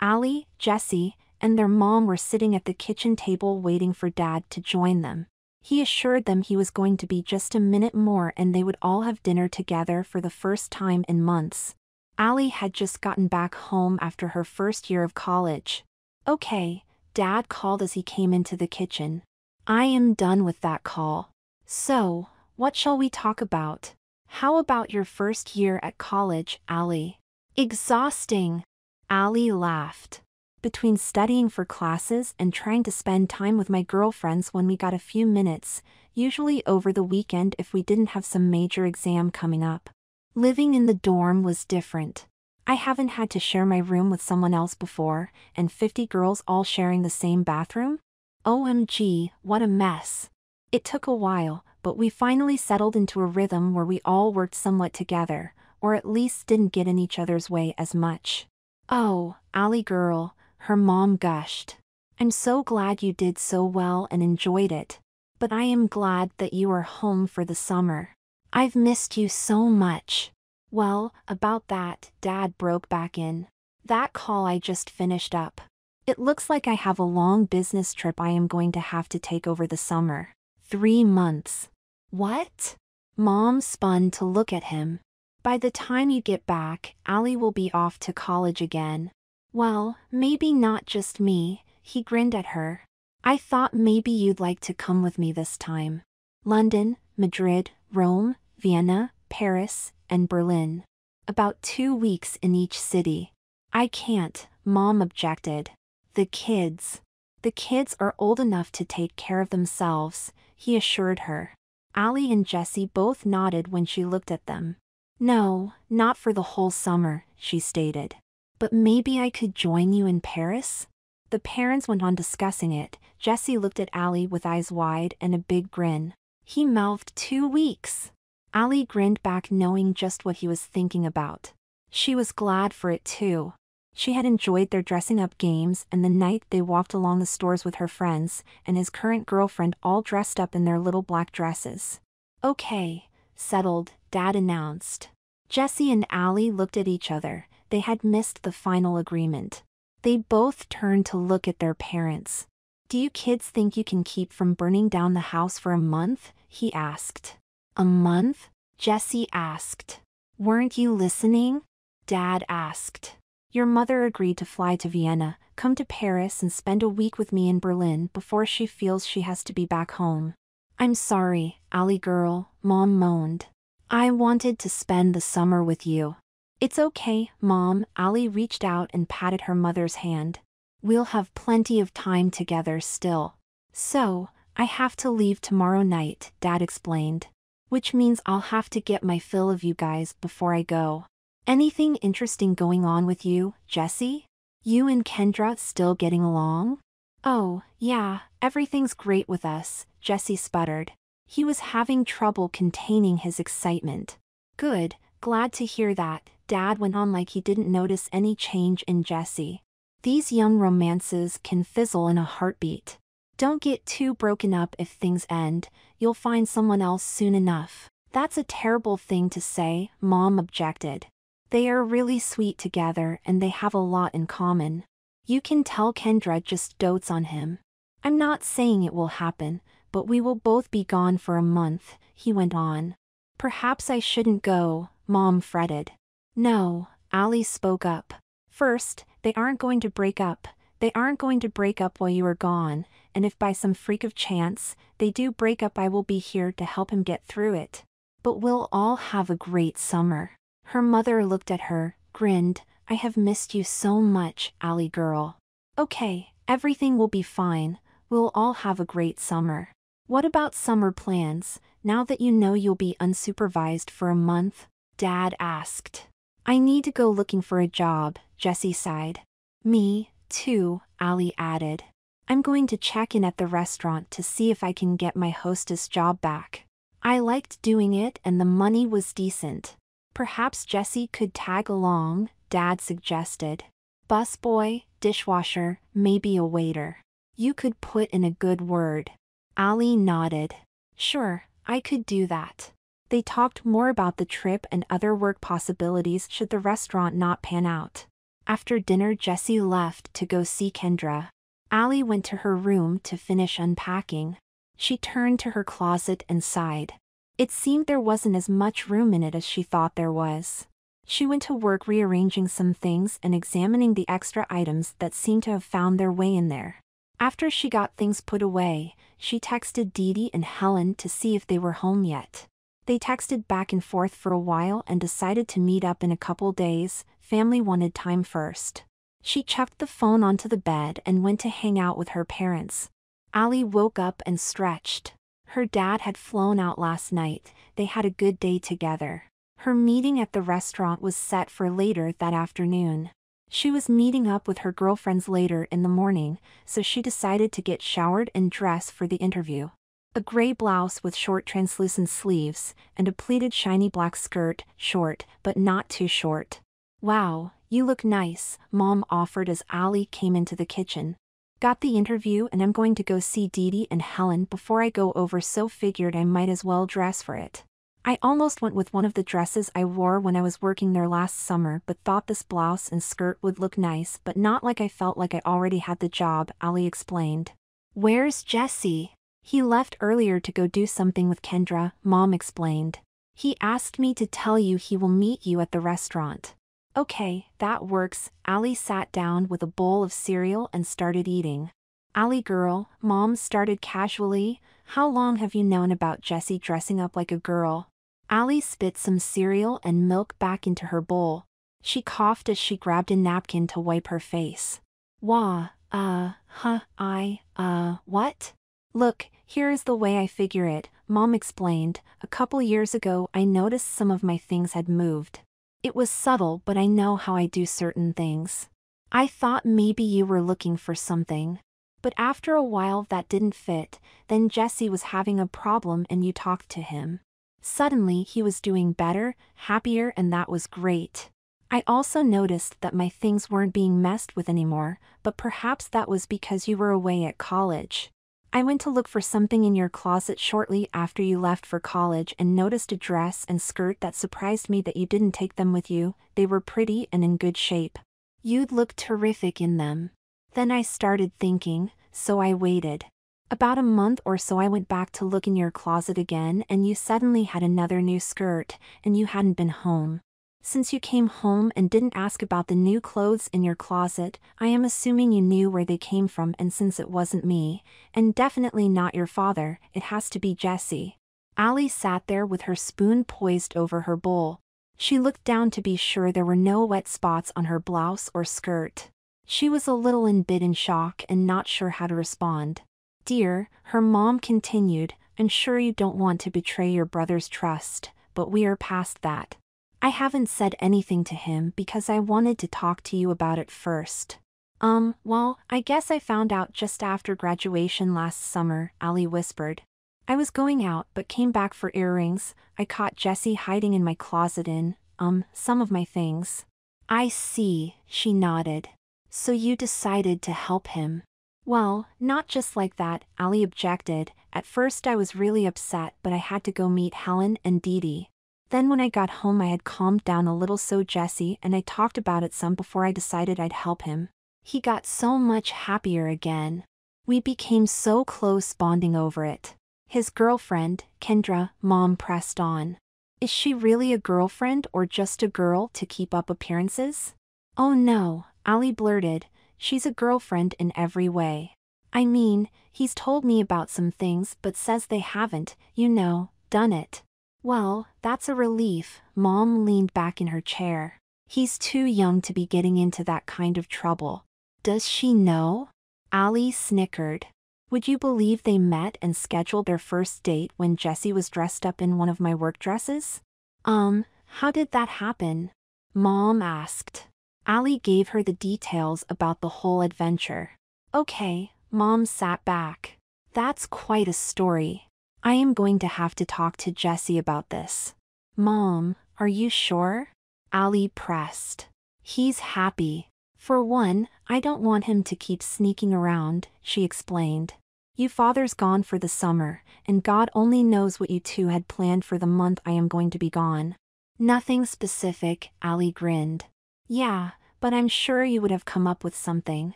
Allie, Jesse, and their mom were sitting at the kitchen table waiting for Dad to join them. He assured them he was going to be just a minute more and they would all have dinner together for the first time in months. Allie had just gotten back home after her first year of college. Okay, Dad called as he came into the kitchen. I am done with that call. So, what shall we talk about? How about your first year at college, Allie? Exhausting. Allie laughed. Between studying for classes and trying to spend time with my girlfriends when we got a few minutes, usually over the weekend if we didn't have some major exam coming up. Living in the dorm was different. I haven't had to share my room with someone else before, and 50 girls all sharing the same bathroom? OMG, what a mess. It took a while, but we finally settled into a rhythm where we all worked somewhat together, or at least didn't get in each other's way as much. Oh, Allie girl, her mom gushed. I'm so glad you did so well and enjoyed it. But I am glad that you are home for the summer. I've missed you so much. Well, about that, Dad broke back in. That call I just finished up. It looks like I have a long business trip I am going to have to take over the summer. Three months. What? Mom spun to look at him. By the time you get back, Allie will be off to college again. Well, maybe not just me, he grinned at her. I thought maybe you'd like to come with me this time. London, Madrid, Rome, Vienna, Paris, and Berlin. About two weeks in each city. I can't, Mom objected. The kids. The kids are old enough to take care of themselves, he assured her. Allie and Jesse both nodded when she looked at them. No, not for the whole summer, she stated. But maybe I could join you in Paris? The parents went on discussing it. Jesse looked at Allie with eyes wide and a big grin. He mouthed two weeks. Allie grinned back knowing just what he was thinking about. She was glad for it too. She had enjoyed their dressing up games and the night they walked along the stores with her friends and his current girlfriend all dressed up in their little black dresses. Okay, settled, Dad announced. Jesse and Allie looked at each other, they had missed the final agreement. They both turned to look at their parents. Do you kids think you can keep from burning down the house for a month? he asked. A month? Jesse asked. Weren't you listening? Dad asked. Your mother agreed to fly to Vienna, come to Paris and spend a week with me in Berlin before she feels she has to be back home. I'm sorry, Allie girl, Mom moaned. I wanted to spend the summer with you. It's okay, Mom, Ali reached out and patted her mother's hand. We'll have plenty of time together still. So, I have to leave tomorrow night, Dad explained. Which means I'll have to get my fill of you guys before I go. Anything interesting going on with you, Jesse? You and Kendra still getting along? Oh, yeah, everything's great with us, Jesse sputtered. He was having trouble containing his excitement. Good, glad to hear that, Dad went on like he didn't notice any change in Jesse. These young romances can fizzle in a heartbeat. Don't get too broken up if things end, you'll find someone else soon enough. That's a terrible thing to say, Mom objected. They are really sweet together and they have a lot in common. You can tell Kendra just dotes on him. I'm not saying it will happen, but we will both be gone for a month, he went on. Perhaps I shouldn't go, Mom fretted. No, Allie spoke up. First, they aren't going to break up. They aren't going to break up while you are gone, and if by some freak of chance, they do break up I will be here to help him get through it. But we'll all have a great summer. Her mother looked at her, grinned, I have missed you so much, Allie girl. Okay, everything will be fine, we'll all have a great summer. What about summer plans, now that you know you'll be unsupervised for a month? Dad asked. I need to go looking for a job, Jesse sighed. Me, too, Ali added. I'm going to check in at the restaurant to see if I can get my hostess job back. I liked doing it and the money was decent. Perhaps Jesse could tag along, Dad suggested. Busboy, dishwasher, maybe a waiter. You could put in a good word. Allie nodded. Sure, I could do that. They talked more about the trip and other work possibilities should the restaurant not pan out. After dinner Jessie left to go see Kendra. Allie went to her room to finish unpacking. She turned to her closet and sighed. It seemed there wasn't as much room in it as she thought there was. She went to work rearranging some things and examining the extra items that seemed to have found their way in there. After she got things put away, she texted Dee Dee and Helen to see if they were home yet. They texted back and forth for a while and decided to meet up in a couple days, family wanted time first. She chucked the phone onto the bed and went to hang out with her parents. Allie woke up and stretched. Her dad had flown out last night, they had a good day together. Her meeting at the restaurant was set for later that afternoon. She was meeting up with her girlfriends later in the morning, so she decided to get showered and dress for the interview. A gray blouse with short translucent sleeves, and a pleated shiny black skirt, short, but not too short. Wow, you look nice, Mom offered as Allie came into the kitchen. Got the interview and I'm going to go see Dee Dee and Helen before I go over so figured I might as well dress for it. I almost went with one of the dresses I wore when I was working there last summer but thought this blouse and skirt would look nice but not like I felt like I already had the job, Ali explained. Where's Jesse? He left earlier to go do something with Kendra, Mom explained. He asked me to tell you he will meet you at the restaurant. Okay, that works. Ali sat down with a bowl of cereal and started eating. Ali girl, mom started casually, how long have you known about Jesse dressing up like a girl? Allie spit some cereal and milk back into her bowl. She coughed as she grabbed a napkin to wipe her face. Wah, uh, huh, I, uh, what? Look, here is the way I figure it, Mom explained. A couple years ago I noticed some of my things had moved. It was subtle but I know how I do certain things. I thought maybe you were looking for something. But after a while that didn't fit, then Jesse was having a problem and you talked to him. Suddenly he was doing better, happier and that was great. I also noticed that my things weren't being messed with anymore, but perhaps that was because you were away at college. I went to look for something in your closet shortly after you left for college and noticed a dress and skirt that surprised me that you didn't take them with you, they were pretty and in good shape. You'd look terrific in them. Then I started thinking, so I waited. About a month or so I went back to look in your closet again and you suddenly had another new skirt, and you hadn't been home. Since you came home and didn't ask about the new clothes in your closet, I am assuming you knew where they came from and since it wasn't me, and definitely not your father, it has to be Jesse. Allie sat there with her spoon poised over her bowl. She looked down to be sure there were no wet spots on her blouse or skirt. She was a little in bit in shock and not sure how to respond. Dear, her mom continued, I'm sure you don't want to betray your brother's trust, but we are past that. I haven't said anything to him because I wanted to talk to you about it first. Um, well, I guess I found out just after graduation last summer, Allie whispered. I was going out but came back for earrings, I caught Jesse hiding in my closet in, um, some of my things. I see, she nodded. So you decided to help him. Well, not just like that, Ali objected. At first I was really upset but I had to go meet Helen and Dee Dee. Then when I got home I had calmed down a little so Jesse and I talked about it some before I decided I'd help him. He got so much happier again. We became so close bonding over it. His girlfriend, Kendra, mom pressed on. Is she really a girlfriend or just a girl to keep up appearances? Oh no, Ali blurted, she's a girlfriend in every way. I mean, he's told me about some things but says they haven't, you know, done it. Well, that's a relief, Mom leaned back in her chair. He's too young to be getting into that kind of trouble. Does she know? Ali snickered. Would you believe they met and scheduled their first date when Jesse was dressed up in one of my work dresses? Um, how did that happen? Mom asked. Allie gave her the details about the whole adventure. Okay, Mom sat back. That's quite a story. I am going to have to talk to Jesse about this. Mom, are you sure? Ali pressed. He's happy. For one, I don't want him to keep sneaking around, she explained. You father's gone for the summer, and God only knows what you two had planned for the month I am going to be gone. Nothing specific, Ali grinned. Yeah, But I'm sure you would have come up with something,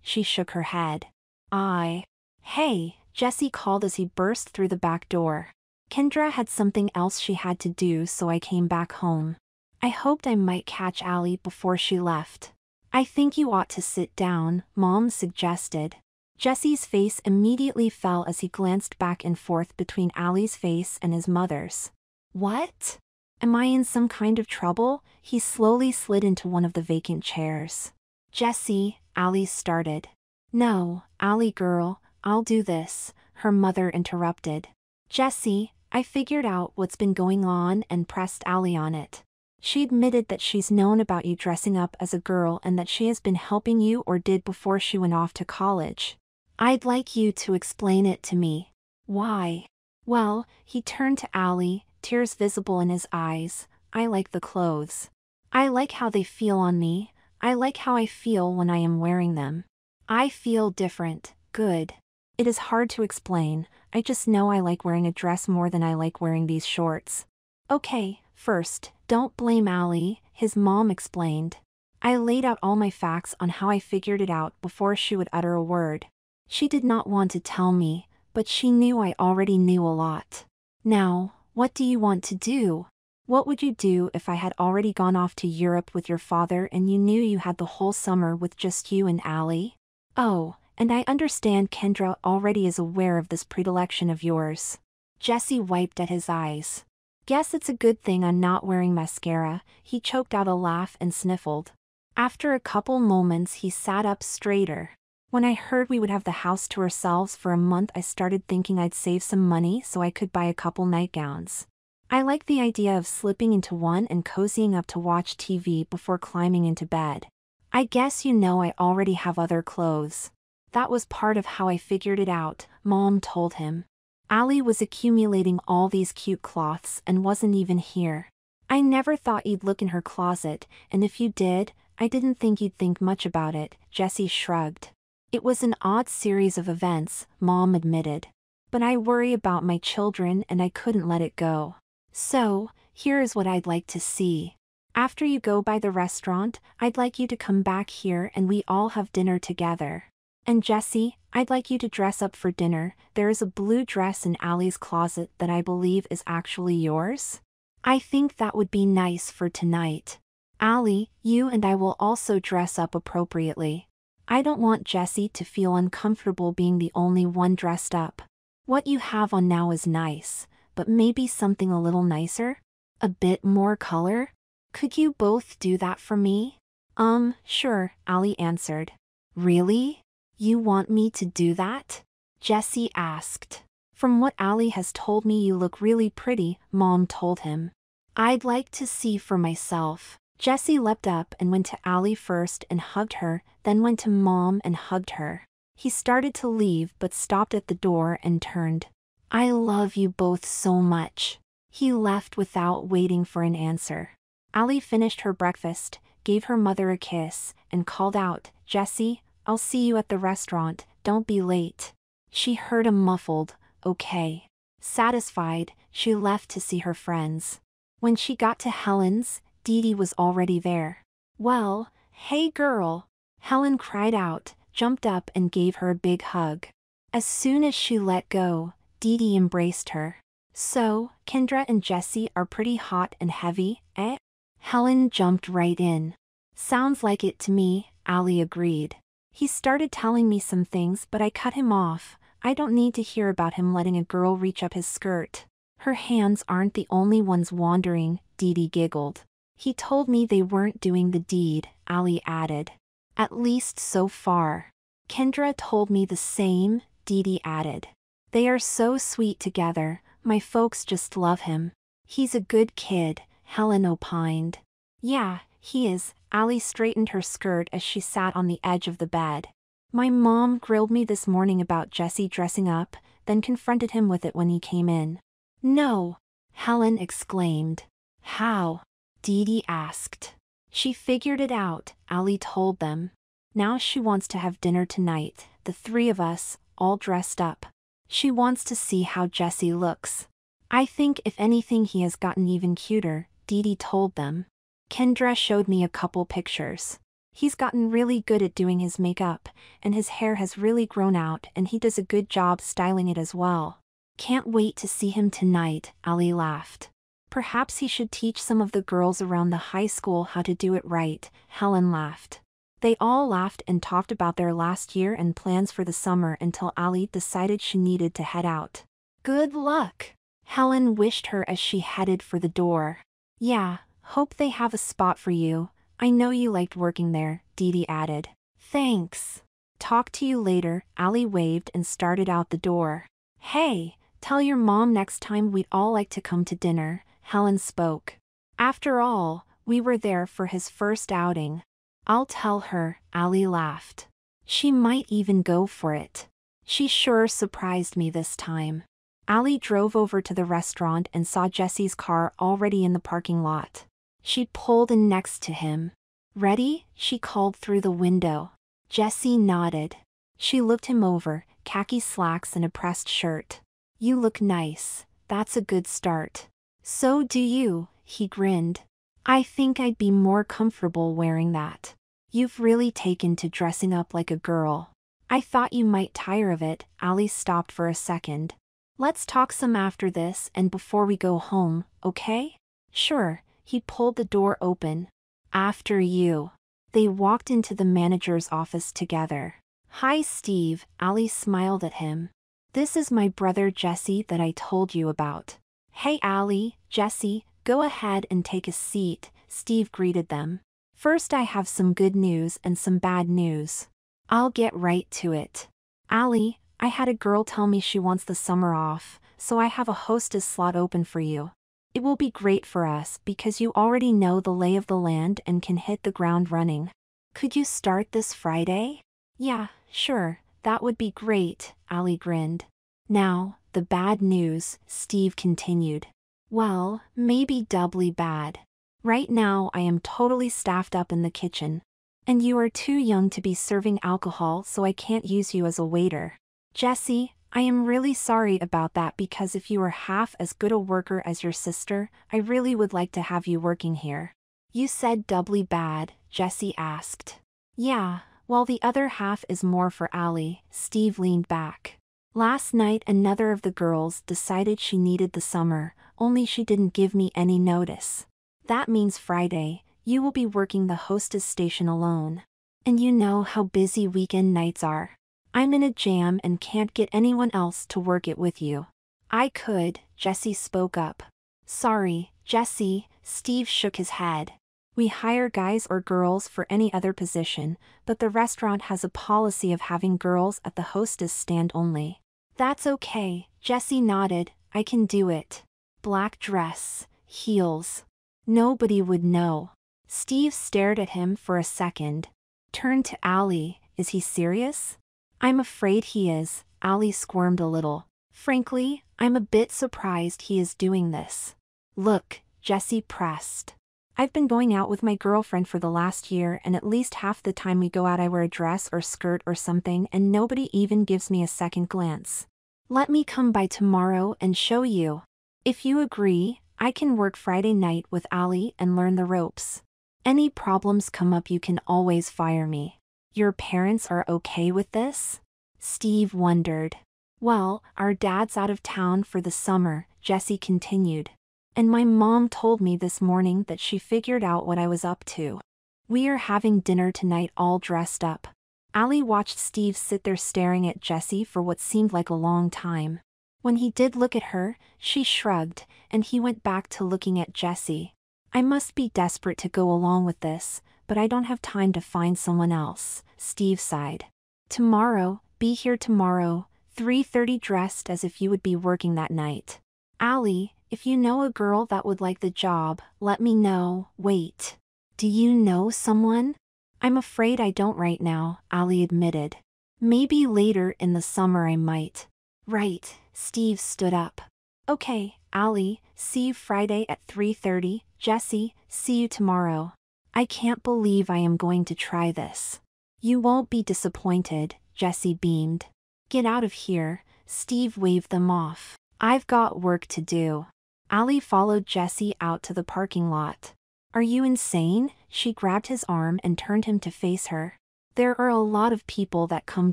she shook her head. I. Hey, Jesse called as he burst through the back door. Kendra had something else she had to do so I came back home. I hoped I might catch Allie before she left. I think you ought to sit down, Mom suggested. Jesse's face immediately fell as he glanced back and forth between Allie's face and his mother's. What? Am I in some kind of trouble? He slowly slid into one of the vacant chairs. Jesse, Allie started. No, Allie girl, I'll do this, her mother interrupted. Jesse, I figured out what's been going on and pressed Allie on it. She admitted that she's known about you dressing up as a girl and that she has been helping you or did before she went off to college. I'd like you to explain it to me. Why? Well, he turned to Allie, tears visible in his eyes. I like the clothes. I like how they feel on me. I like how I feel when I am wearing them. I feel different, good. It is hard to explain, I just know I like wearing a dress more than I like wearing these shorts. Okay, first, don't blame Allie, his mom explained. I laid out all my facts on how I figured it out before she would utter a word. She did not want to tell me, but she knew I already knew a lot. Now, what do you want to do? What would you do if I had already gone off to Europe with your father and you knew you had the whole summer with just you and Allie? Oh, and I understand Kendra already is aware of this predilection of yours. Jesse wiped at his eyes. Guess it's a good thing I'm not wearing mascara, he choked out a laugh and sniffled. After a couple moments he sat up straighter. When I heard we would have the house to ourselves for a month I started thinking I'd save some money so I could buy a couple nightgowns. I like the idea of slipping into one and cozying up to watch TV before climbing into bed. I guess you know I already have other clothes. That was part of how I figured it out, Mom told him. Ali was accumulating all these cute cloths and wasn't even here. I never thought you'd look in her closet, and if you did, I didn't think you'd think much about it, Jesse shrugged. It was an odd series of events, Mom admitted. But I worry about my children and I couldn't let it go. So, here is what I'd like to see. After you go by the restaurant, I'd like you to come back here and we all have dinner together. And Jesse, I'd like you to dress up for dinner. There is a blue dress in Allie's closet that I believe is actually yours. I think that would be nice for tonight. Allie, you and I will also dress up appropriately. I don't want Jesse to feel uncomfortable being the only one dressed up. What you have on now is nice, but maybe something a little nicer? A bit more color? Could you both do that for me? Um, sure, Allie answered. Really? You want me to do that? Jesse asked. From what Allie has told me you look really pretty, Mom told him. I'd like to see for myself. Jesse leapt up and went to Allie first and hugged her, then went to Mom and hugged her. He started to leave but stopped at the door and turned. I love you both so much. He left without waiting for an answer. Allie finished her breakfast, gave her mother a kiss, and called out, Jesse, I'll see you at the restaurant, don't be late. She heard a muffled, okay. Satisfied, she left to see her friends. When she got to Helen's, Dee Dee was already there. Well, hey girl! Helen cried out, jumped up and gave her a big hug. As soon as she let go, Dee Dee embraced her. So, Kendra and Jesse are pretty hot and heavy, eh? Helen jumped right in. Sounds like it to me, Allie agreed. He started telling me some things but I cut him off. I don't need to hear about him letting a girl reach up his skirt. Her hands aren't the only ones wandering, Dee Dee giggled. He told me they weren't doing the deed, Ali added. At least so far. Kendra told me the same, Dee added. They are so sweet together, my folks just love him. He's a good kid, Helen opined. Yeah, he is, Ali straightened her skirt as she sat on the edge of the bed. My mom grilled me this morning about Jesse dressing up, then confronted him with it when he came in. No! Helen exclaimed. How? Dee asked. She figured it out, Ali told them. Now she wants to have dinner tonight, the three of us, all dressed up. She wants to see how Jesse looks. I think if anything he has gotten even cuter, Dee told them. Kendra showed me a couple pictures. He's gotten really good at doing his makeup, and his hair has really grown out and he does a good job styling it as well. Can't wait to see him tonight, Ali laughed. Perhaps he should teach some of the girls around the high school how to do it right, Helen laughed. They all laughed and talked about their last year and plans for the summer until Ali decided she needed to head out. Good luck! Helen wished her as she headed for the door. Yeah, hope they have a spot for you. I know you liked working there, Dee Dee added. Thanks. Talk to you later, Ali waved and started out the door. Hey, tell your mom next time we'd all like to come to dinner, Helen spoke. After all, we were there for his first outing. I'll tell her, Ali laughed. She might even go for it. She sure surprised me this time. Ali drove over to the restaurant and saw Jesse's car already in the parking lot. She pulled in next to him. Ready? she called through the window. Jesse nodded. She looked him over, khaki slacks and a pressed shirt. You look nice, that's a good start. So do you, he grinned. I think I'd be more comfortable wearing that. You've really taken to dressing up like a girl. I thought you might tire of it, Ali stopped for a second. Let's talk some after this and before we go home, okay? Sure, he pulled the door open. After you. They walked into the manager's office together. Hi Steve, Ali smiled at him. This is my brother Jesse that I told you about. Hey Ali, Jesse, go ahead and take a seat, Steve greeted them. First I have some good news and some bad news. I'll get right to it. Ali, I had a girl tell me she wants the summer off, so I have a hostess slot open for you. It will be great for us because you already know the lay of the land and can hit the ground running. Could you start this Friday? Yeah, sure, that would be great, Ali grinned. Now, the bad news, Steve continued. Well, maybe doubly bad. Right now I am totally staffed up in the kitchen. And you are too young to be serving alcohol so I can't use you as a waiter. Jesse, I am really sorry about that because if you were half as good a worker as your sister, I really would like to have you working here. You said doubly bad, Jesse asked. Yeah, while the other half is more for Ali, Steve leaned back. Last night another of the girls decided she needed the summer, only she didn't give me any notice. That means Friday, you will be working the hostess station alone. And you know how busy weekend nights are. I'm in a jam and can't get anyone else to work it with you. I could, Jesse spoke up. Sorry, Jesse, Steve shook his head. We hire guys or girls for any other position, but the restaurant has a policy of having girls at the hostess stand only. That's okay, Jesse nodded, I can do it. Black dress, heels. Nobody would know. Steve stared at him for a second. Turned to Ali, is he serious? I'm afraid he is, Ali squirmed a little. Frankly, I'm a bit surprised he is doing this. Look, Jesse pressed. I've been going out with my girlfriend for the last year and at least half the time we go out I wear a dress or skirt or something and nobody even gives me a second glance. Let me come by tomorrow and show you. If you agree, I can work Friday night with Ali and learn the ropes. Any problems come up you can always fire me. Your parents are okay with this? Steve wondered. Well, our dad's out of town for the summer, Jesse continued. And my mom told me this morning that she figured out what I was up to. We are having dinner tonight all dressed up. Ali watched Steve sit there staring at Jesse for what seemed like a long time. When he did look at her, she shrugged, and he went back to looking at Jesse. I must be desperate to go along with this, but I don't have time to find someone else, Steve sighed. Tomorrow, be here tomorrow, 3.30 dressed as if you would be working that night. Ali, if you know a girl that would like the job, let me know. Wait. Do you know someone? I'm afraid I don't right now, Ali admitted. Maybe later in the summer I might. Right, Steve stood up. Okay, Ali, see you Friday at 3.30, Jesse, see you tomorrow. I can't believe I am going to try this. You won't be disappointed, Jesse beamed. Get out of here, Steve waved them off. I've got work to do. Ali followed Jesse out to the parking lot. Are you insane? she grabbed his arm and turned him to face her. There are a lot of people that come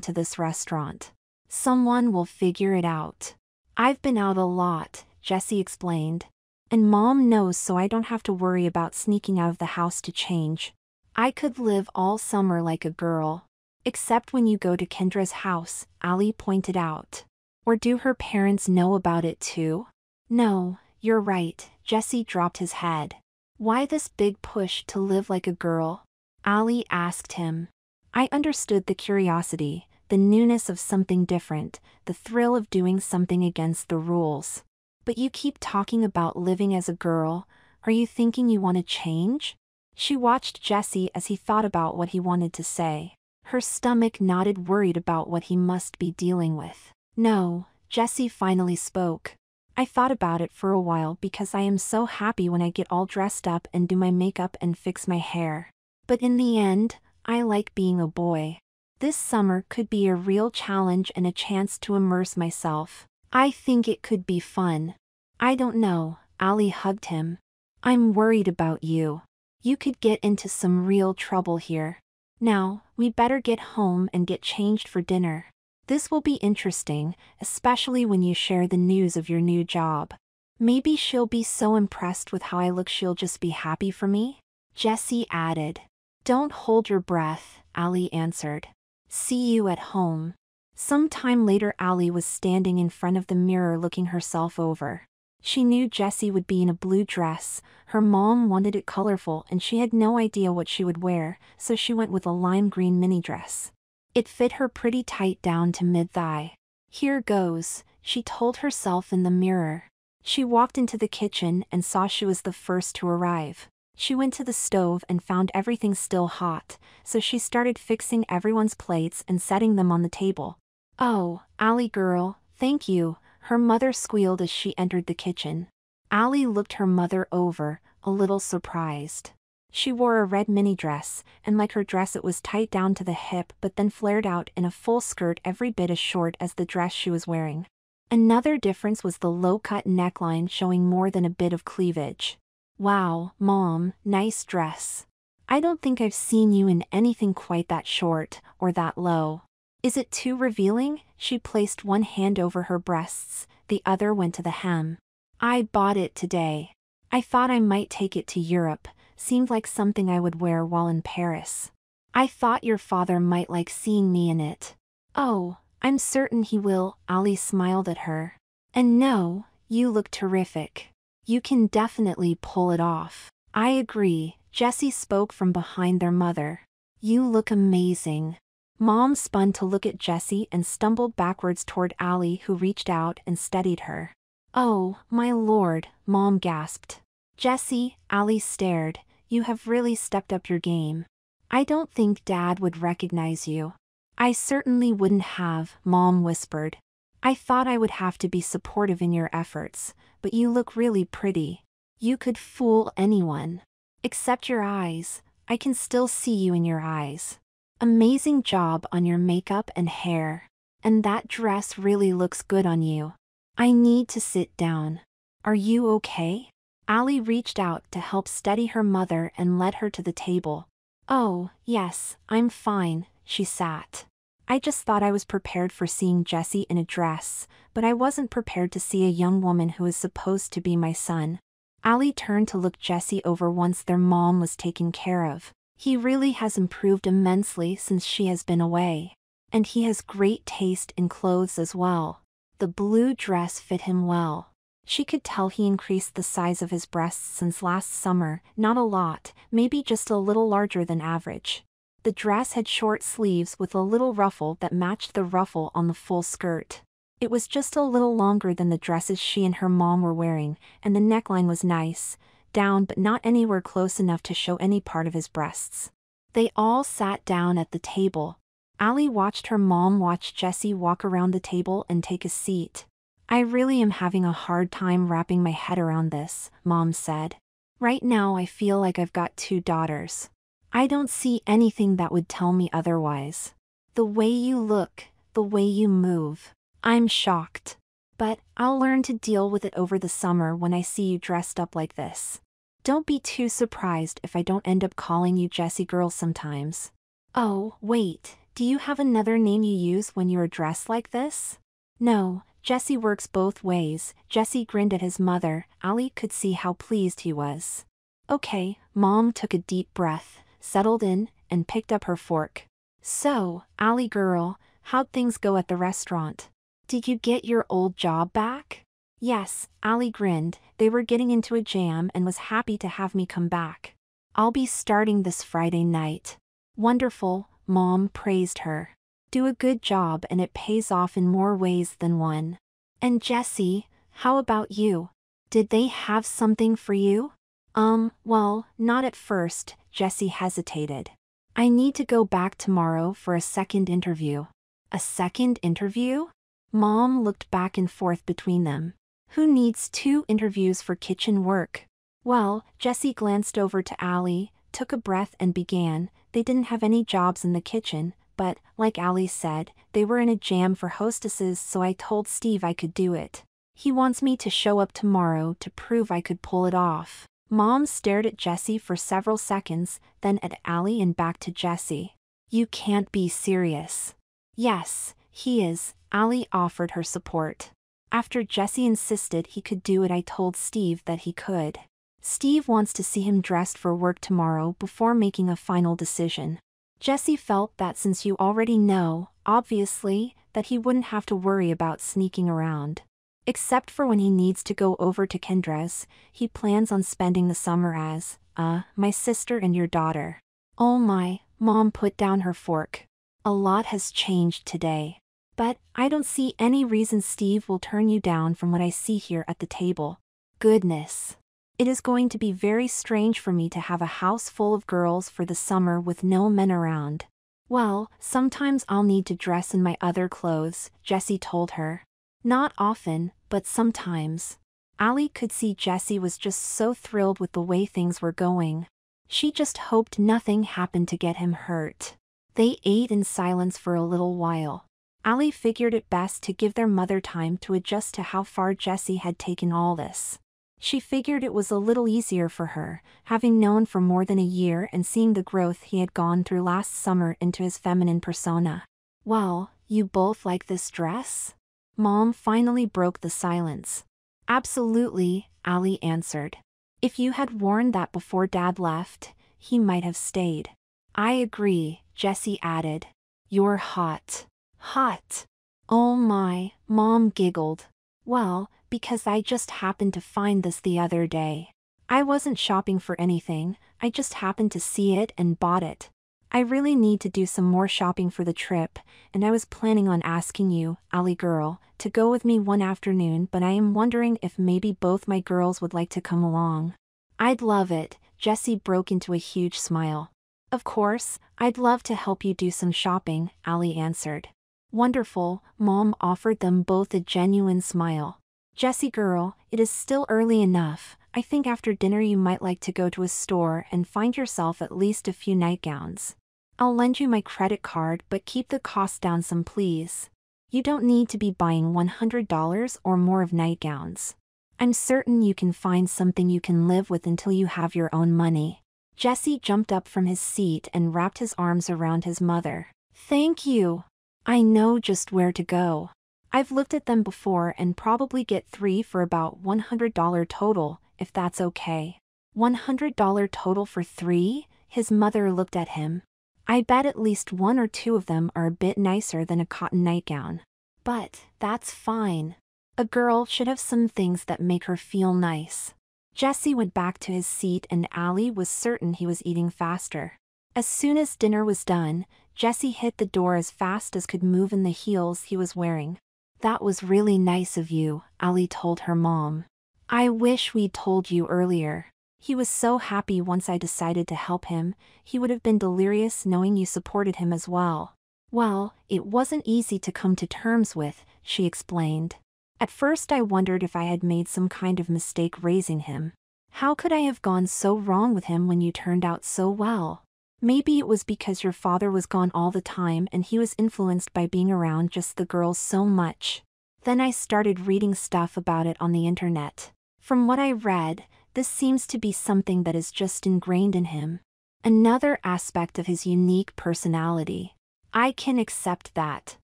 to this restaurant. Someone will figure it out. I've been out a lot, Jesse explained. And mom knows so I don't have to worry about sneaking out of the house to change. I could live all summer like a girl. Except when you go to Kendra's house, Ali pointed out. Or do her parents know about it too? No, you're right, Jesse dropped his head. Why this big push to live like a girl? Ali asked him. I understood the curiosity, the newness of something different, the thrill of doing something against the rules. But you keep talking about living as a girl, are you thinking you want to change? She watched Jesse as he thought about what he wanted to say. Her stomach nodded worried about what he must be dealing with. No, Jesse finally spoke. I thought about it for a while because I am so happy when I get all dressed up and do my makeup and fix my hair. But in the end, I like being a boy. This summer could be a real challenge and a chance to immerse myself. I think it could be fun. I don't know, Ali hugged him. I'm worried about you. You could get into some real trouble here. Now, we better get home and get changed for dinner. This will be interesting, especially when you share the news of your new job. Maybe she'll be so impressed with how I look she'll just be happy for me? Jesse added. Don't hold your breath, Ali answered. See you at home. Some time later Ali was standing in front of the mirror looking herself over. She knew Jessie would be in a blue dress, her mom wanted it colorful and she had no idea what she would wear, so she went with a lime green mini dress. It fit her pretty tight down to mid-thigh. Here goes, she told herself in the mirror. She walked into the kitchen and saw she was the first to arrive. She went to the stove and found everything still hot, so she started fixing everyone's plates and setting them on the table. Oh, Ali girl, thank you, her mother squealed as she entered the kitchen. Ali looked her mother over, a little surprised. She wore a red mini dress, and like her dress it was tight down to the hip but then flared out in a full skirt every bit as short as the dress she was wearing. Another difference was the low-cut neckline showing more than a bit of cleavage. Wow, Mom, nice dress. I don't think I've seen you in anything quite that short, or that low. Is it too revealing? She placed one hand over her breasts, the other went to the hem. I bought it today. I thought I might take it to Europe, seemed like something I would wear while in Paris. I thought your father might like seeing me in it. Oh, I'm certain he will, Ali smiled at her. And no, you look terrific. You can definitely pull it off. I agree, Jesse spoke from behind their mother. You look amazing. Mom spun to look at Jesse and stumbled backwards toward Ali who reached out and steadied her. Oh, my lord, Mom gasped. Jesse, Ali stared, you have really stepped up your game. I don't think Dad would recognize you. I certainly wouldn't have, Mom whispered. I thought I would have to be supportive in your efforts, but you look really pretty. You could fool anyone. Except your eyes, I can still see you in your eyes. Amazing job on your makeup and hair. And that dress really looks good on you. I need to sit down. Are you okay? Ali reached out to help steady her mother and led her to the table. Oh, yes, I'm fine, she sat. I just thought I was prepared for seeing Jesse in a dress, but I wasn't prepared to see a young woman who is supposed to be my son. Ali turned to look Jesse over once their mom was taken care of. He really has improved immensely since she has been away. And he has great taste in clothes as well. The blue dress fit him well. She could tell he increased the size of his breasts since last summer, not a lot, maybe just a little larger than average. The dress had short sleeves with a little ruffle that matched the ruffle on the full skirt. It was just a little longer than the dresses she and her mom were wearing, and the neckline was nice, down but not anywhere close enough to show any part of his breasts. They all sat down at the table. Ali watched her mom watch Jesse walk around the table and take a seat. I really am having a hard time wrapping my head around this, Mom said. Right now I feel like I've got two daughters. I don't see anything that would tell me otherwise. The way you look, the way you move. I'm shocked. But I'll learn to deal with it over the summer when I see you dressed up like this. Don't be too surprised if I don't end up calling you Jessie Girl sometimes. Oh, wait, do you have another name you use when you're dressed like this? No, Jessie works both ways. Jessie grinned at his mother. Ali could see how pleased he was. Okay, Mom took a deep breath, settled in, and picked up her fork. So, Ali girl, how'd things go at the restaurant? Did you get your old job back? Yes, Ali grinned. They were getting into a jam and was happy to have me come back. I'll be starting this Friday night. Wonderful, Mom praised her. Do a good job and it pays off in more ways than one. And Jesse, how about you? Did they have something for you? Um, well, not at first, Jesse hesitated. I need to go back tomorrow for a second interview. A second interview? Mom looked back and forth between them. Who needs two interviews for kitchen work? Well, Jesse glanced over to Ali, took a breath and began. They didn't have any jobs in the kitchen, but, like Ali said, they were in a jam for hostesses so I told Steve I could do it. He wants me to show up tomorrow to prove I could pull it off. Mom stared at Jesse for several seconds, then at Ali and back to Jesse. You can't be serious. Yes, he is, Ali offered her support. After Jesse insisted he could do it I told Steve that he could. Steve wants to see him dressed for work tomorrow before making a final decision. Jessie felt that since you already know, obviously, that he wouldn't have to worry about sneaking around. Except for when he needs to go over to Kendra's, he plans on spending the summer as, uh, my sister and your daughter. Oh my, mom put down her fork. A lot has changed today. But, I don't see any reason Steve will turn you down from what I see here at the table. Goodness. It is going to be very strange for me to have a house full of girls for the summer with no men around. Well, sometimes I'll need to dress in my other clothes, Jessie told her. Not often, but sometimes. Ali could see Jessie was just so thrilled with the way things were going. She just hoped nothing happened to get him hurt. They ate in silence for a little while. Ali figured it best to give their mother time to adjust to how far Jessie had taken all this. She figured it was a little easier for her, having known for more than a year and seeing the growth he had gone through last summer into his feminine persona. Well, you both like this dress? Mom finally broke the silence. Absolutely, Ali answered. If you had worn that before Dad left, he might have stayed. I agree, Jessie added. You're hot. Hot. Oh my, Mom giggled. Well, because I just happened to find this the other day. I wasn't shopping for anything, I just happened to see it and bought it. I really need to do some more shopping for the trip, and I was planning on asking you, Ali girl, to go with me one afternoon but I am wondering if maybe both my girls would like to come along. I'd love it, Jessie broke into a huge smile. Of course, I'd love to help you do some shopping, Ali answered. Wonderful, Mom offered them both a genuine smile. Jessie girl, it is still early enough. I think after dinner you might like to go to a store and find yourself at least a few nightgowns. I'll lend you my credit card but keep the cost down some please. You don't need to be buying $100 or more of nightgowns. I'm certain you can find something you can live with until you have your own money. Jessie jumped up from his seat and wrapped his arms around his mother. Thank you. I know just where to go. I've looked at them before and probably get three for about $100 total, if that's okay. $100 total for three? His mother looked at him. I bet at least one or two of them are a bit nicer than a cotton nightgown. But, that's fine. A girl should have some things that make her feel nice. Jesse went back to his seat and Ali was certain he was eating faster. As soon as dinner was done, Jesse hit the door as fast as could move in the heels he was wearing. That was really nice of you, Ali told her mom. I wish we'd told you earlier. He was so happy once I decided to help him, he would have been delirious knowing you supported him as well. Well, it wasn't easy to come to terms with, she explained. At first I wondered if I had made some kind of mistake raising him. How could I have gone so wrong with him when you turned out so well? Maybe it was because your father was gone all the time and he was influenced by being around just the girls so much. Then I started reading stuff about it on the internet. From what I read, this seems to be something that is just ingrained in him. Another aspect of his unique personality. I can accept that.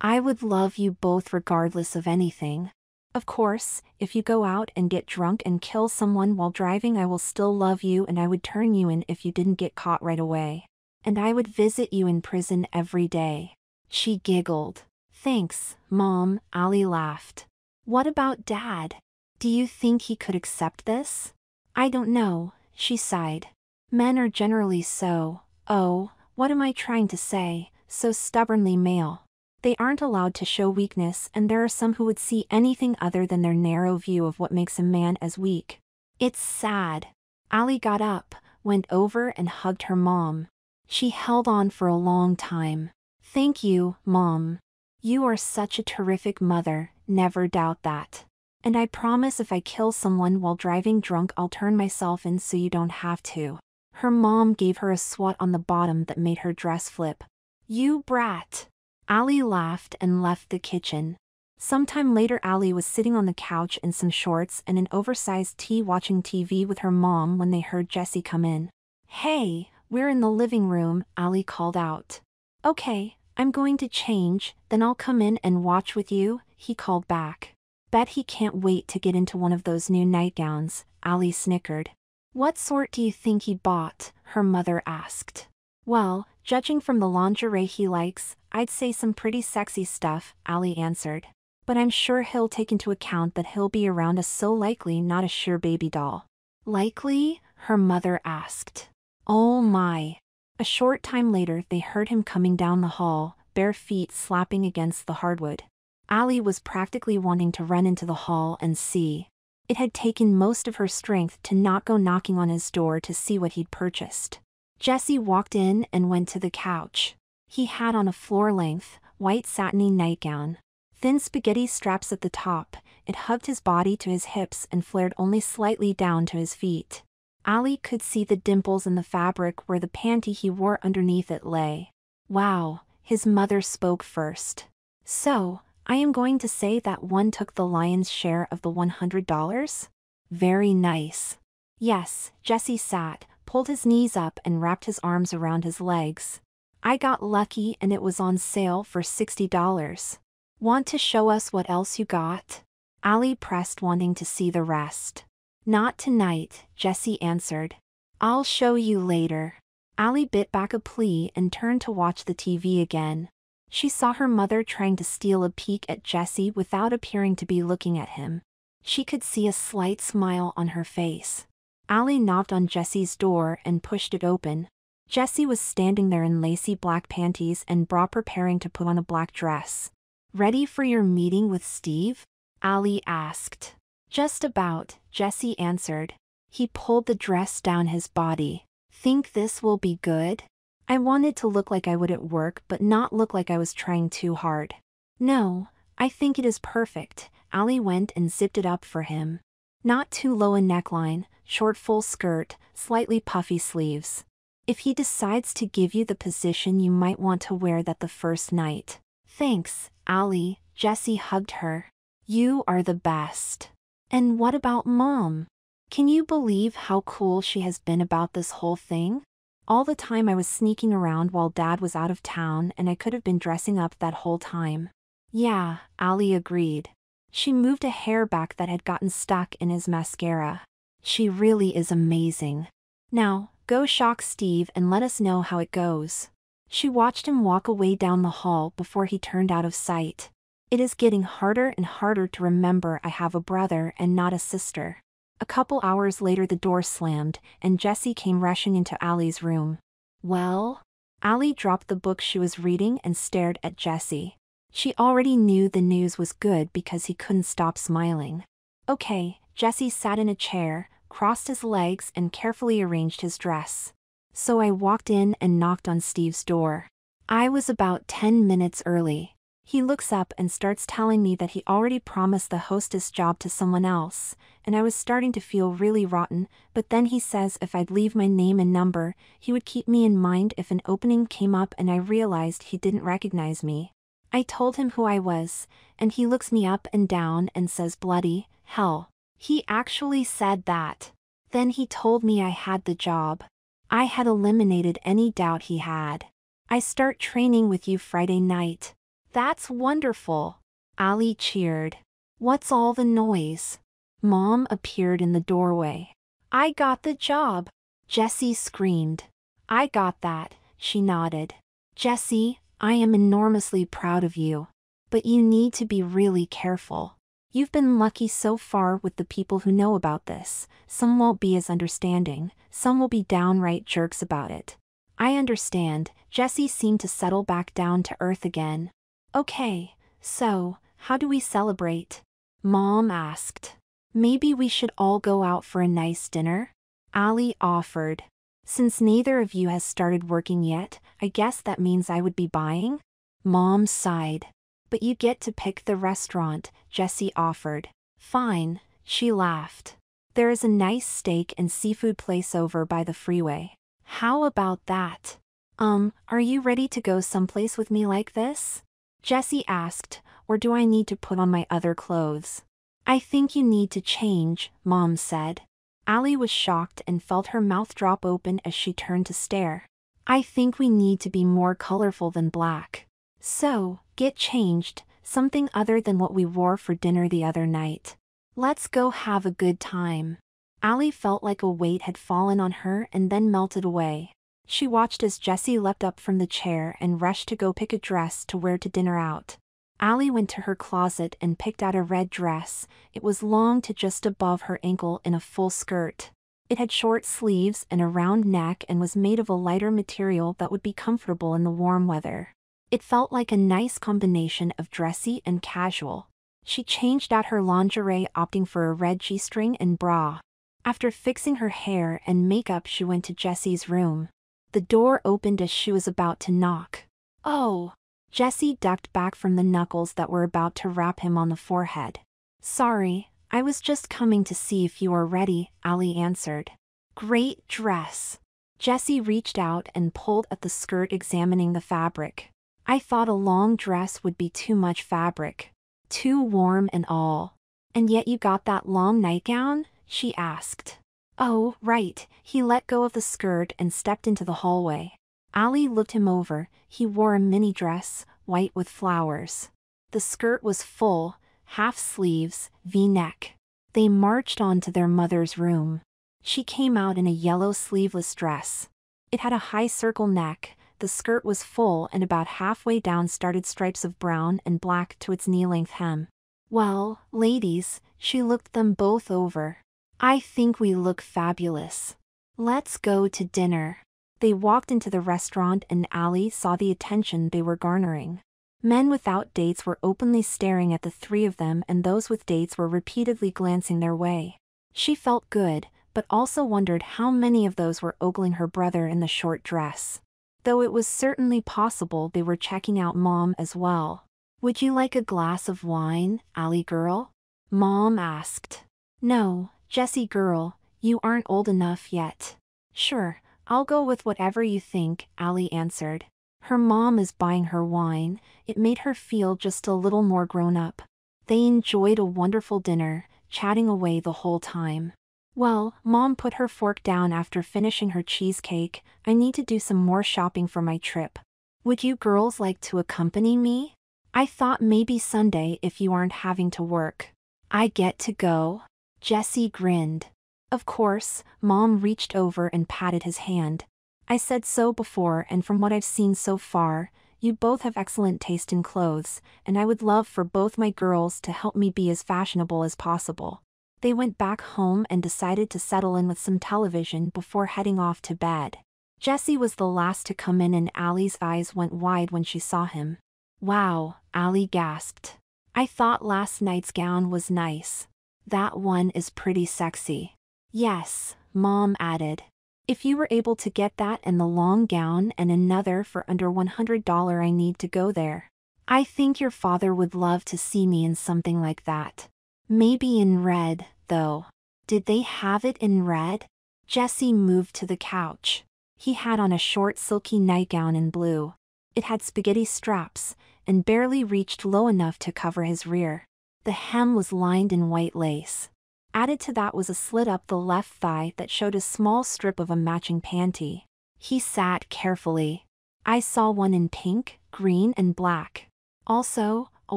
I would love you both regardless of anything. Of course, if you go out and get drunk and kill someone while driving, I will still love you and I would turn you in if you didn't get caught right away. And I would visit you in prison every day. She giggled. Thanks, Mom, Ali laughed. What about Dad? Do you think he could accept this? I don't know, she sighed. Men are generally so, oh, what am I trying to say, so stubbornly male. They aren't allowed to show weakness and there are some who would see anything other than their narrow view of what makes a man as weak. It's sad. Ali got up, went over and hugged her mom. She held on for a long time. Thank you, Mom. You are such a terrific mother, never doubt that. And I promise if I kill someone while driving drunk I'll turn myself in so you don't have to. Her mom gave her a swat on the bottom that made her dress flip. You brat. Ali laughed and left the kitchen. Sometime later Ali was sitting on the couch in some shorts and an oversized tee watching TV with her mom when they heard Jesse come in. Hey, we're in the living room, Ali called out. Okay, I'm going to change, then I'll come in and watch with you, he called back. Bet he can't wait to get into one of those new nightgowns, Ali snickered. What sort do you think he bought? her mother asked. Well, judging from the lingerie he likes, I'd say some pretty sexy stuff, Ali answered. But I'm sure he'll take into account that he'll be around us so likely not a sure baby doll. Likely? her mother asked. Oh my. A short time later they heard him coming down the hall, bare feet slapping against the hardwood. Ali was practically wanting to run into the hall and see. It had taken most of her strength to not go knocking on his door to see what he'd purchased. Jesse walked in and went to the couch. He had on a floor-length, white satiny nightgown. Thin spaghetti straps at the top, it hugged his body to his hips and flared only slightly down to his feet. Ali could see the dimples in the fabric where the panty he wore underneath it lay. Wow, his mother spoke first. So, I am going to say that one took the lion's share of the $100? Very nice. Yes, Jesse sat, pulled his knees up and wrapped his arms around his legs. I got lucky and it was on sale for $60. Want to show us what else you got? Ali pressed wanting to see the rest. Not tonight, Jesse answered. I'll show you later. Ali bit back a plea and turned to watch the TV again. She saw her mother trying to steal a peek at Jesse without appearing to be looking at him. She could see a slight smile on her face. Ali knocked on Jesse's door and pushed it open. Jesse was standing there in lacy black panties and bra preparing to put on a black dress. Ready for your meeting with Steve? Ali asked. Just about, Jesse answered. He pulled the dress down his body. Think this will be good? I wanted to look like I would at work but not look like I was trying too hard. No, I think it is perfect. Ali went and zipped it up for him. Not too low in neckline, short full skirt, slightly puffy sleeves. If he decides to give you the position you might want to wear that the first night. Thanks, Ali, Jesse hugged her. You are the best. And what about mom? Can you believe how cool she has been about this whole thing? All the time I was sneaking around while dad was out of town and I could have been dressing up that whole time. Yeah, Ali agreed. She moved a hair back that had gotten stuck in his mascara. She really is amazing. Now, go shock Steve and let us know how it goes. She watched him walk away down the hall before he turned out of sight. It is getting harder and harder to remember I have a brother and not a sister. A couple hours later the door slammed, and Jesse came rushing into Ali's room. Well? Ali dropped the book she was reading and stared at Jessie. She already knew the news was good because he couldn't stop smiling. Okay, Jesse sat in a chair, crossed his legs and carefully arranged his dress. So I walked in and knocked on Steve's door. I was about 10 minutes early. He looks up and starts telling me that he already promised the hostess job to someone else, and I was starting to feel really rotten, but then he says if I'd leave my name and number, he would keep me in mind if an opening came up and I realized he didn't recognize me. I told him who I was, and he looks me up and down and says bloody hell. He actually said that. Then he told me I had the job. I had eliminated any doubt he had. I start training with you Friday night. That's wonderful. Ali cheered. What's all the noise? Mom appeared in the doorway. I got the job. Jessie screamed. I got that, she nodded. Jessie, I am enormously proud of you. But you need to be really careful. You've been lucky so far with the people who know about this. Some won't be as understanding, some will be downright jerks about it. I understand, Jesse seemed to settle back down to earth again. Okay, so, how do we celebrate? Mom asked. Maybe we should all go out for a nice dinner? Ali offered. Since neither of you has started working yet, I guess that means I would be buying? Mom sighed. But you get to pick the restaurant, Jessie offered. Fine, she laughed. There is a nice steak and seafood place over by the freeway. How about that? Um, are you ready to go someplace with me like this? Jessie asked, or do I need to put on my other clothes? I think you need to change, Mom said. Ali was shocked and felt her mouth drop open as she turned to stare. I think we need to be more colorful than black. So, get changed, something other than what we wore for dinner the other night. Let's go have a good time. Allie felt like a weight had fallen on her and then melted away. She watched as Jessie leapt up from the chair and rushed to go pick a dress to wear to dinner out. Ali went to her closet and picked out a red dress. It was long to just above her ankle in a full skirt. It had short sleeves and a round neck and was made of a lighter material that would be comfortable in the warm weather. It felt like a nice combination of dressy and casual. She changed out her lingerie opting for a red G-string and bra. After fixing her hair and makeup she went to Jessie's room. The door opened as she was about to knock. Oh! Jessie ducked back from the knuckles that were about to rap him on the forehead. Sorry, I was just coming to see if you are ready, Ali answered. Great dress. Jessie reached out and pulled at the skirt examining the fabric. I thought a long dress would be too much fabric. Too warm and all. And yet you got that long nightgown? she asked. Oh, right, he let go of the skirt and stepped into the hallway. Ali looked him over, he wore a mini dress, white with flowers. The skirt was full, half sleeves, v-neck. They marched on to their mother's room. She came out in a yellow sleeveless dress. It had a high circle neck, the skirt was full and about halfway down started stripes of brown and black to its knee-length hem. Well, ladies, she looked them both over. I think we look fabulous. Let's go to dinner. They walked into the restaurant and Ali saw the attention they were garnering. Men without dates were openly staring at the three of them and those with dates were repeatedly glancing their way. She felt good, but also wondered how many of those were ogling her brother in the short dress though it was certainly possible they were checking out Mom as well. Would you like a glass of wine, Ali girl? Mom asked. No, Jessie girl, you aren't old enough yet. Sure, I'll go with whatever you think, Ali answered. Her mom is buying her wine, it made her feel just a little more grown up. They enjoyed a wonderful dinner, chatting away the whole time. Well, Mom put her fork down after finishing her cheesecake. I need to do some more shopping for my trip. Would you girls like to accompany me? I thought maybe Sunday if you aren't having to work. I get to go? Jessie grinned. Of course, Mom reached over and patted his hand. I said so before and from what I've seen so far, you both have excellent taste in clothes, and I would love for both my girls to help me be as fashionable as possible. They went back home and decided to settle in with some television before heading off to bed. Jessie was the last to come in and Ali's eyes went wide when she saw him. Wow, Ali gasped. I thought last night's gown was nice. That one is pretty sexy. Yes, Mom added. If you were able to get that and the long gown and another for under $100 I need to go there. I think your father would love to see me in something like that. Maybe in red, though. Did they have it in red? Jesse moved to the couch. He had on a short silky nightgown in blue. It had spaghetti straps, and barely reached low enough to cover his rear. The hem was lined in white lace. Added to that was a slit up the left thigh that showed a small strip of a matching panty. He sat carefully. I saw one in pink, green and black. Also, a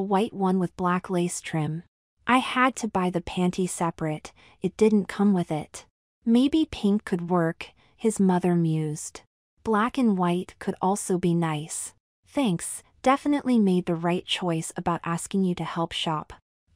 white one with black lace trim. I had to buy the panty separate, it didn't come with it. Maybe pink could work, his mother mused. Black and white could also be nice. Thanks, definitely made the right choice about asking you to help shop.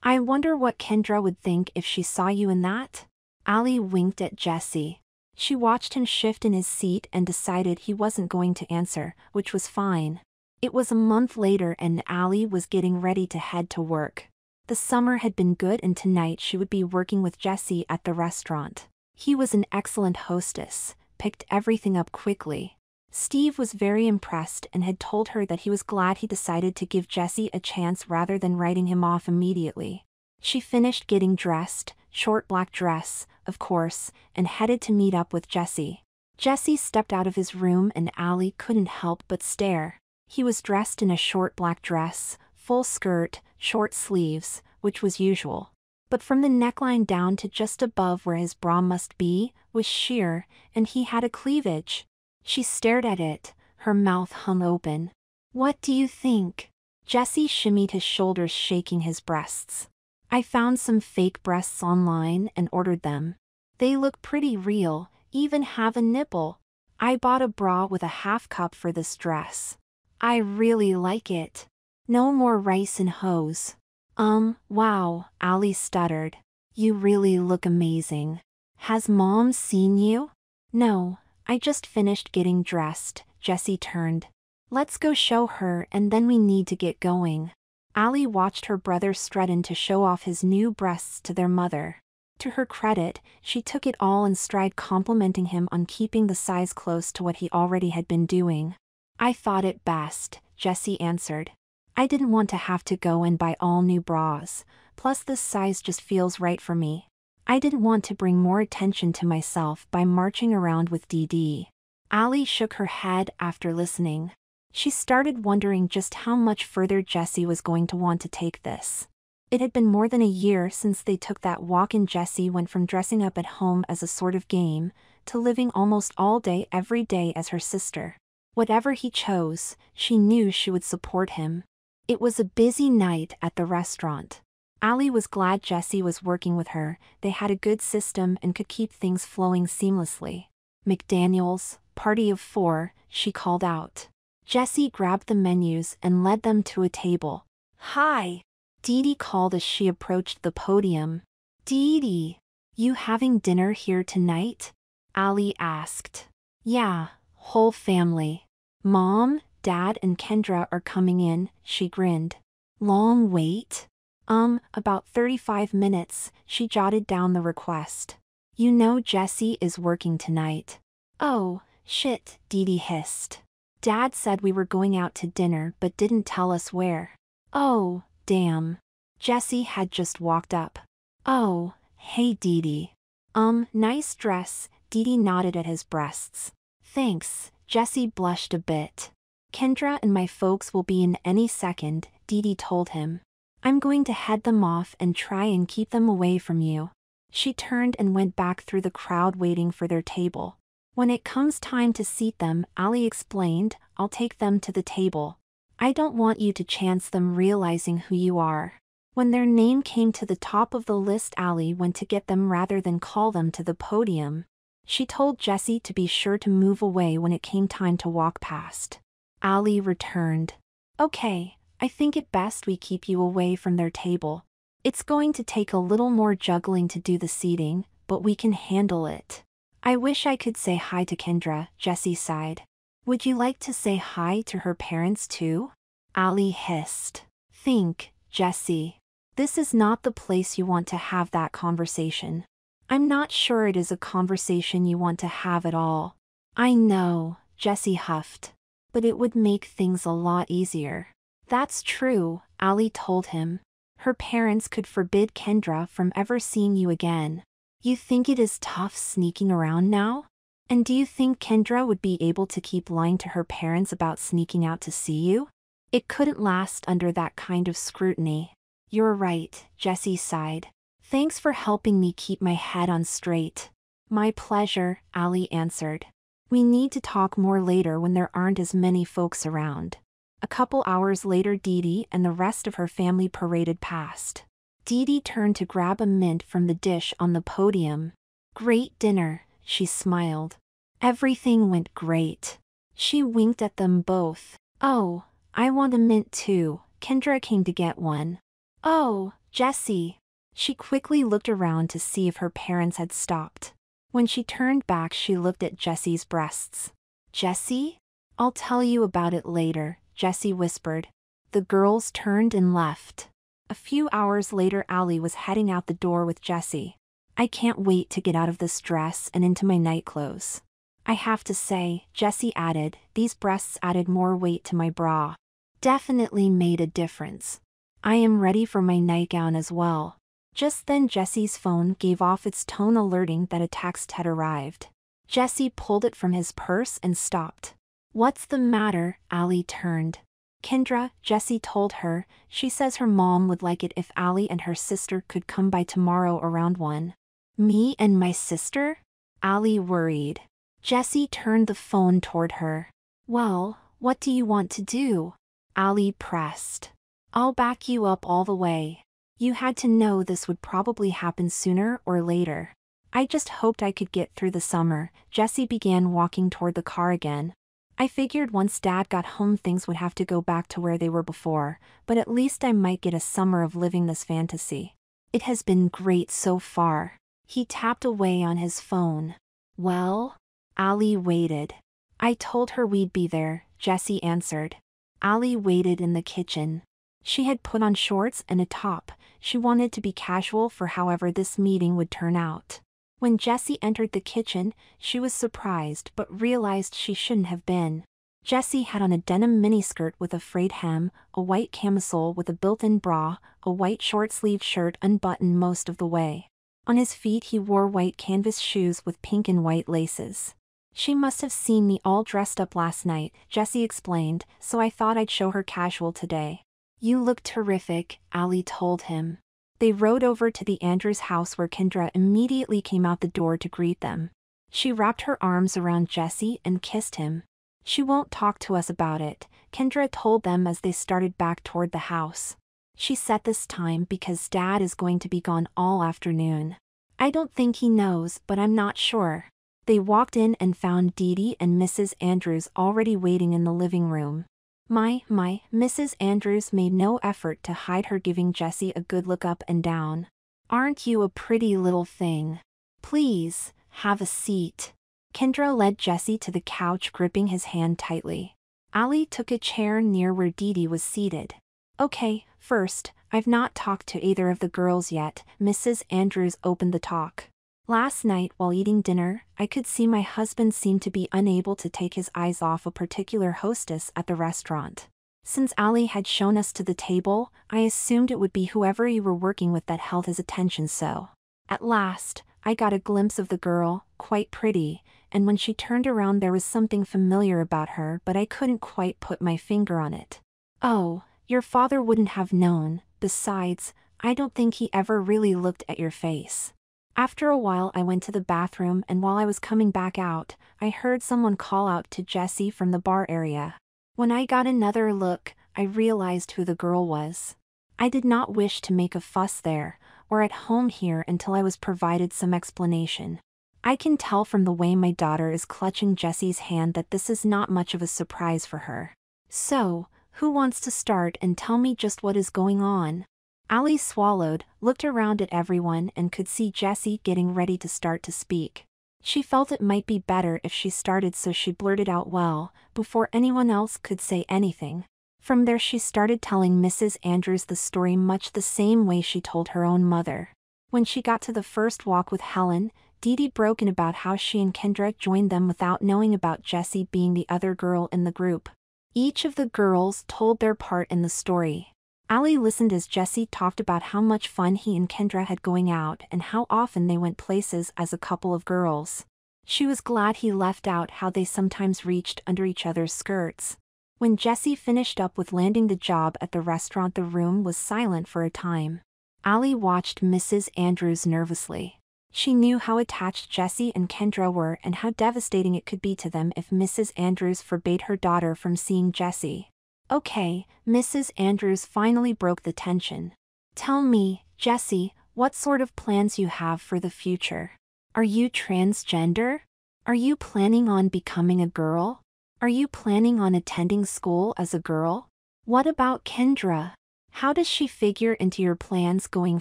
I wonder what Kendra would think if she saw you in that? Ali winked at Jesse. She watched him shift in his seat and decided he wasn't going to answer, which was fine. It was a month later and Ali was getting ready to head to work. The summer had been good and tonight she would be working with Jesse at the restaurant. He was an excellent hostess, picked everything up quickly. Steve was very impressed and had told her that he was glad he decided to give Jesse a chance rather than writing him off immediately. She finished getting dressed, short black dress, of course, and headed to meet up with Jesse. Jesse stepped out of his room and Ali couldn't help but stare. He was dressed in a short black dress, full skirt, short sleeves, which was usual. But from the neckline down to just above where his bra must be, was sheer, and he had a cleavage. She stared at it, her mouth hung open. What do you think? Jesse shimmied his shoulders shaking his breasts. I found some fake breasts online and ordered them. They look pretty real, even have a nipple. I bought a bra with a half cup for this dress. I really like it. No more rice and hose. Um, wow, Ali stuttered. You really look amazing. Has mom seen you? No, I just finished getting dressed, Jessie turned. Let's go show her and then we need to get going. Ali watched her brother strut in to show off his new breasts to their mother. To her credit, she took it all in stride complimenting him on keeping the size close to what he already had been doing. I thought it best, Jessie answered. I didn't want to have to go and buy all new bras, plus this size just feels right for me. I didn't want to bring more attention to myself by marching around with DD. Ali shook her head after listening. She started wondering just how much further Jesse was going to want to take this. It had been more than a year since they took that walk and Jesse went from dressing up at home as a sort of game, to living almost all day every day as her sister. Whatever he chose, she knew she would support him. It was a busy night at the restaurant. Ali was glad Jessie was working with her, they had a good system and could keep things flowing seamlessly. McDaniels, party of four, she called out. Jessie grabbed the menus and led them to a table. Hi! Dee called as she approached the podium. Dee you having dinner here tonight? Ali asked. Yeah, whole family. Mom, Dad and Kendra are coming in, she grinned. Long wait? Um, about 35 minutes, she jotted down the request. You know Jesse is working tonight. Oh, shit, Dee Dee hissed. Dad said we were going out to dinner but didn't tell us where. Oh, damn. Jesse had just walked up. Oh, hey Dee Dee. Um, nice dress, Dee Dee nodded at his breasts. Thanks, Jesse blushed a bit. Kendra and my folks will be in any second, Dee Dee told him. I'm going to head them off and try and keep them away from you. She turned and went back through the crowd waiting for their table. When it comes time to seat them, Ali explained, I'll take them to the table. I don't want you to chance them realizing who you are. When their name came to the top of the list Ali went to get them rather than call them to the podium. She told Jesse to be sure to move away when it came time to walk past. Ali returned. Okay, I think it best we keep you away from their table. It's going to take a little more juggling to do the seating, but we can handle it. I wish I could say hi to Kendra, Jessie sighed. Would you like to say hi to her parents too? Ali hissed. Think, Jessie. This is not the place you want to have that conversation. I'm not sure it is a conversation you want to have at all. I know, Jessie huffed. But it would make things a lot easier. That's true, Ali told him. Her parents could forbid Kendra from ever seeing you again. You think it is tough sneaking around now? And do you think Kendra would be able to keep lying to her parents about sneaking out to see you? It couldn't last under that kind of scrutiny. You're right, Jesse sighed. Thanks for helping me keep my head on straight. My pleasure, Ali answered. We need to talk more later when there aren't as many folks around. A couple hours later Dee Dee and the rest of her family paraded past. Dee Dee turned to grab a mint from the dish on the podium. Great dinner, she smiled. Everything went great. She winked at them both. Oh, I want a mint too. Kendra came to get one. Oh, Jessie. She quickly looked around to see if her parents had stopped. When she turned back she looked at Jessie's breasts. Jessie? I'll tell you about it later, Jessie whispered. The girls turned and left. A few hours later Ali was heading out the door with Jessie. I can't wait to get out of this dress and into my night clothes. I have to say, Jessie added, these breasts added more weight to my bra. Definitely made a difference. I am ready for my nightgown as well. Just then Jessie's phone gave off its tone alerting that a text had arrived. Jessie pulled it from his purse and stopped. What's the matter? Ali turned. Kendra, Jessie told her, she says her mom would like it if Ali and her sister could come by tomorrow around 1. Me and my sister? Ali worried. Jessie turned the phone toward her. Well, what do you want to do? Ali pressed. I'll back you up all the way. You had to know this would probably happen sooner or later. I just hoped I could get through the summer. Jessie began walking toward the car again. I figured once dad got home things would have to go back to where they were before, but at least I might get a summer of living this fantasy. It has been great so far. He tapped away on his phone. Well? Ali waited. I told her we'd be there, Jessie answered. Ali waited in the kitchen. She had put on shorts and a top, she wanted to be casual for however this meeting would turn out. When Jessie entered the kitchen, she was surprised but realized she shouldn't have been. Jessie had on a denim miniskirt with a frayed hem, a white camisole with a built-in bra, a white short-sleeved shirt unbuttoned most of the way. On his feet he wore white canvas shoes with pink and white laces. She must have seen me all dressed up last night, Jessie explained, so I thought I'd show her casual today. You look terrific, Ali told him. They rode over to the Andrews house where Kendra immediately came out the door to greet them. She wrapped her arms around Jesse and kissed him. She won't talk to us about it, Kendra told them as they started back toward the house. She said this time because Dad is going to be gone all afternoon. I don't think he knows, but I'm not sure. They walked in and found Dee Dee and Mrs. Andrews already waiting in the living room. My, my, Mrs. Andrews made no effort to hide her giving Jessie a good look up and down. Aren't you a pretty little thing? Please, have a seat. Kendra led Jessie to the couch gripping his hand tightly. Ali took a chair near where Dee Dee was seated. Okay, first, I've not talked to either of the girls yet, Mrs. Andrews opened the talk. Last night while eating dinner, I could see my husband seemed to be unable to take his eyes off a particular hostess at the restaurant. Since Ali had shown us to the table, I assumed it would be whoever you were working with that held his attention so. At last, I got a glimpse of the girl, quite pretty, and when she turned around there was something familiar about her but I couldn't quite put my finger on it. Oh, your father wouldn't have known, besides, I don't think he ever really looked at your face. After a while I went to the bathroom and while I was coming back out, I heard someone call out to Jessie from the bar area. When I got another look, I realized who the girl was. I did not wish to make a fuss there, or at home here until I was provided some explanation. I can tell from the way my daughter is clutching Jessie's hand that this is not much of a surprise for her. So, who wants to start and tell me just what is going on? Ali swallowed, looked around at everyone and could see Jessie getting ready to start to speak. She felt it might be better if she started so she blurted out well, before anyone else could say anything. From there she started telling Mrs. Andrews the story much the same way she told her own mother. When she got to the first walk with Helen, Dee Dee broke in about how she and Kendra joined them without knowing about Jessie being the other girl in the group. Each of the girls told their part in the story. Ali listened as Jesse talked about how much fun he and Kendra had going out and how often they went places as a couple of girls. She was glad he left out how they sometimes reached under each other's skirts. When Jesse finished up with landing the job at the restaurant the room was silent for a time. Allie watched Mrs. Andrews nervously. She knew how attached Jesse and Kendra were and how devastating it could be to them if Mrs. Andrews forbade her daughter from seeing Jessie. Okay, Mrs. Andrews finally broke the tension. Tell me, Jesse, what sort of plans you have for the future. Are you transgender? Are you planning on becoming a girl? Are you planning on attending school as a girl? What about Kendra? How does she figure into your plans going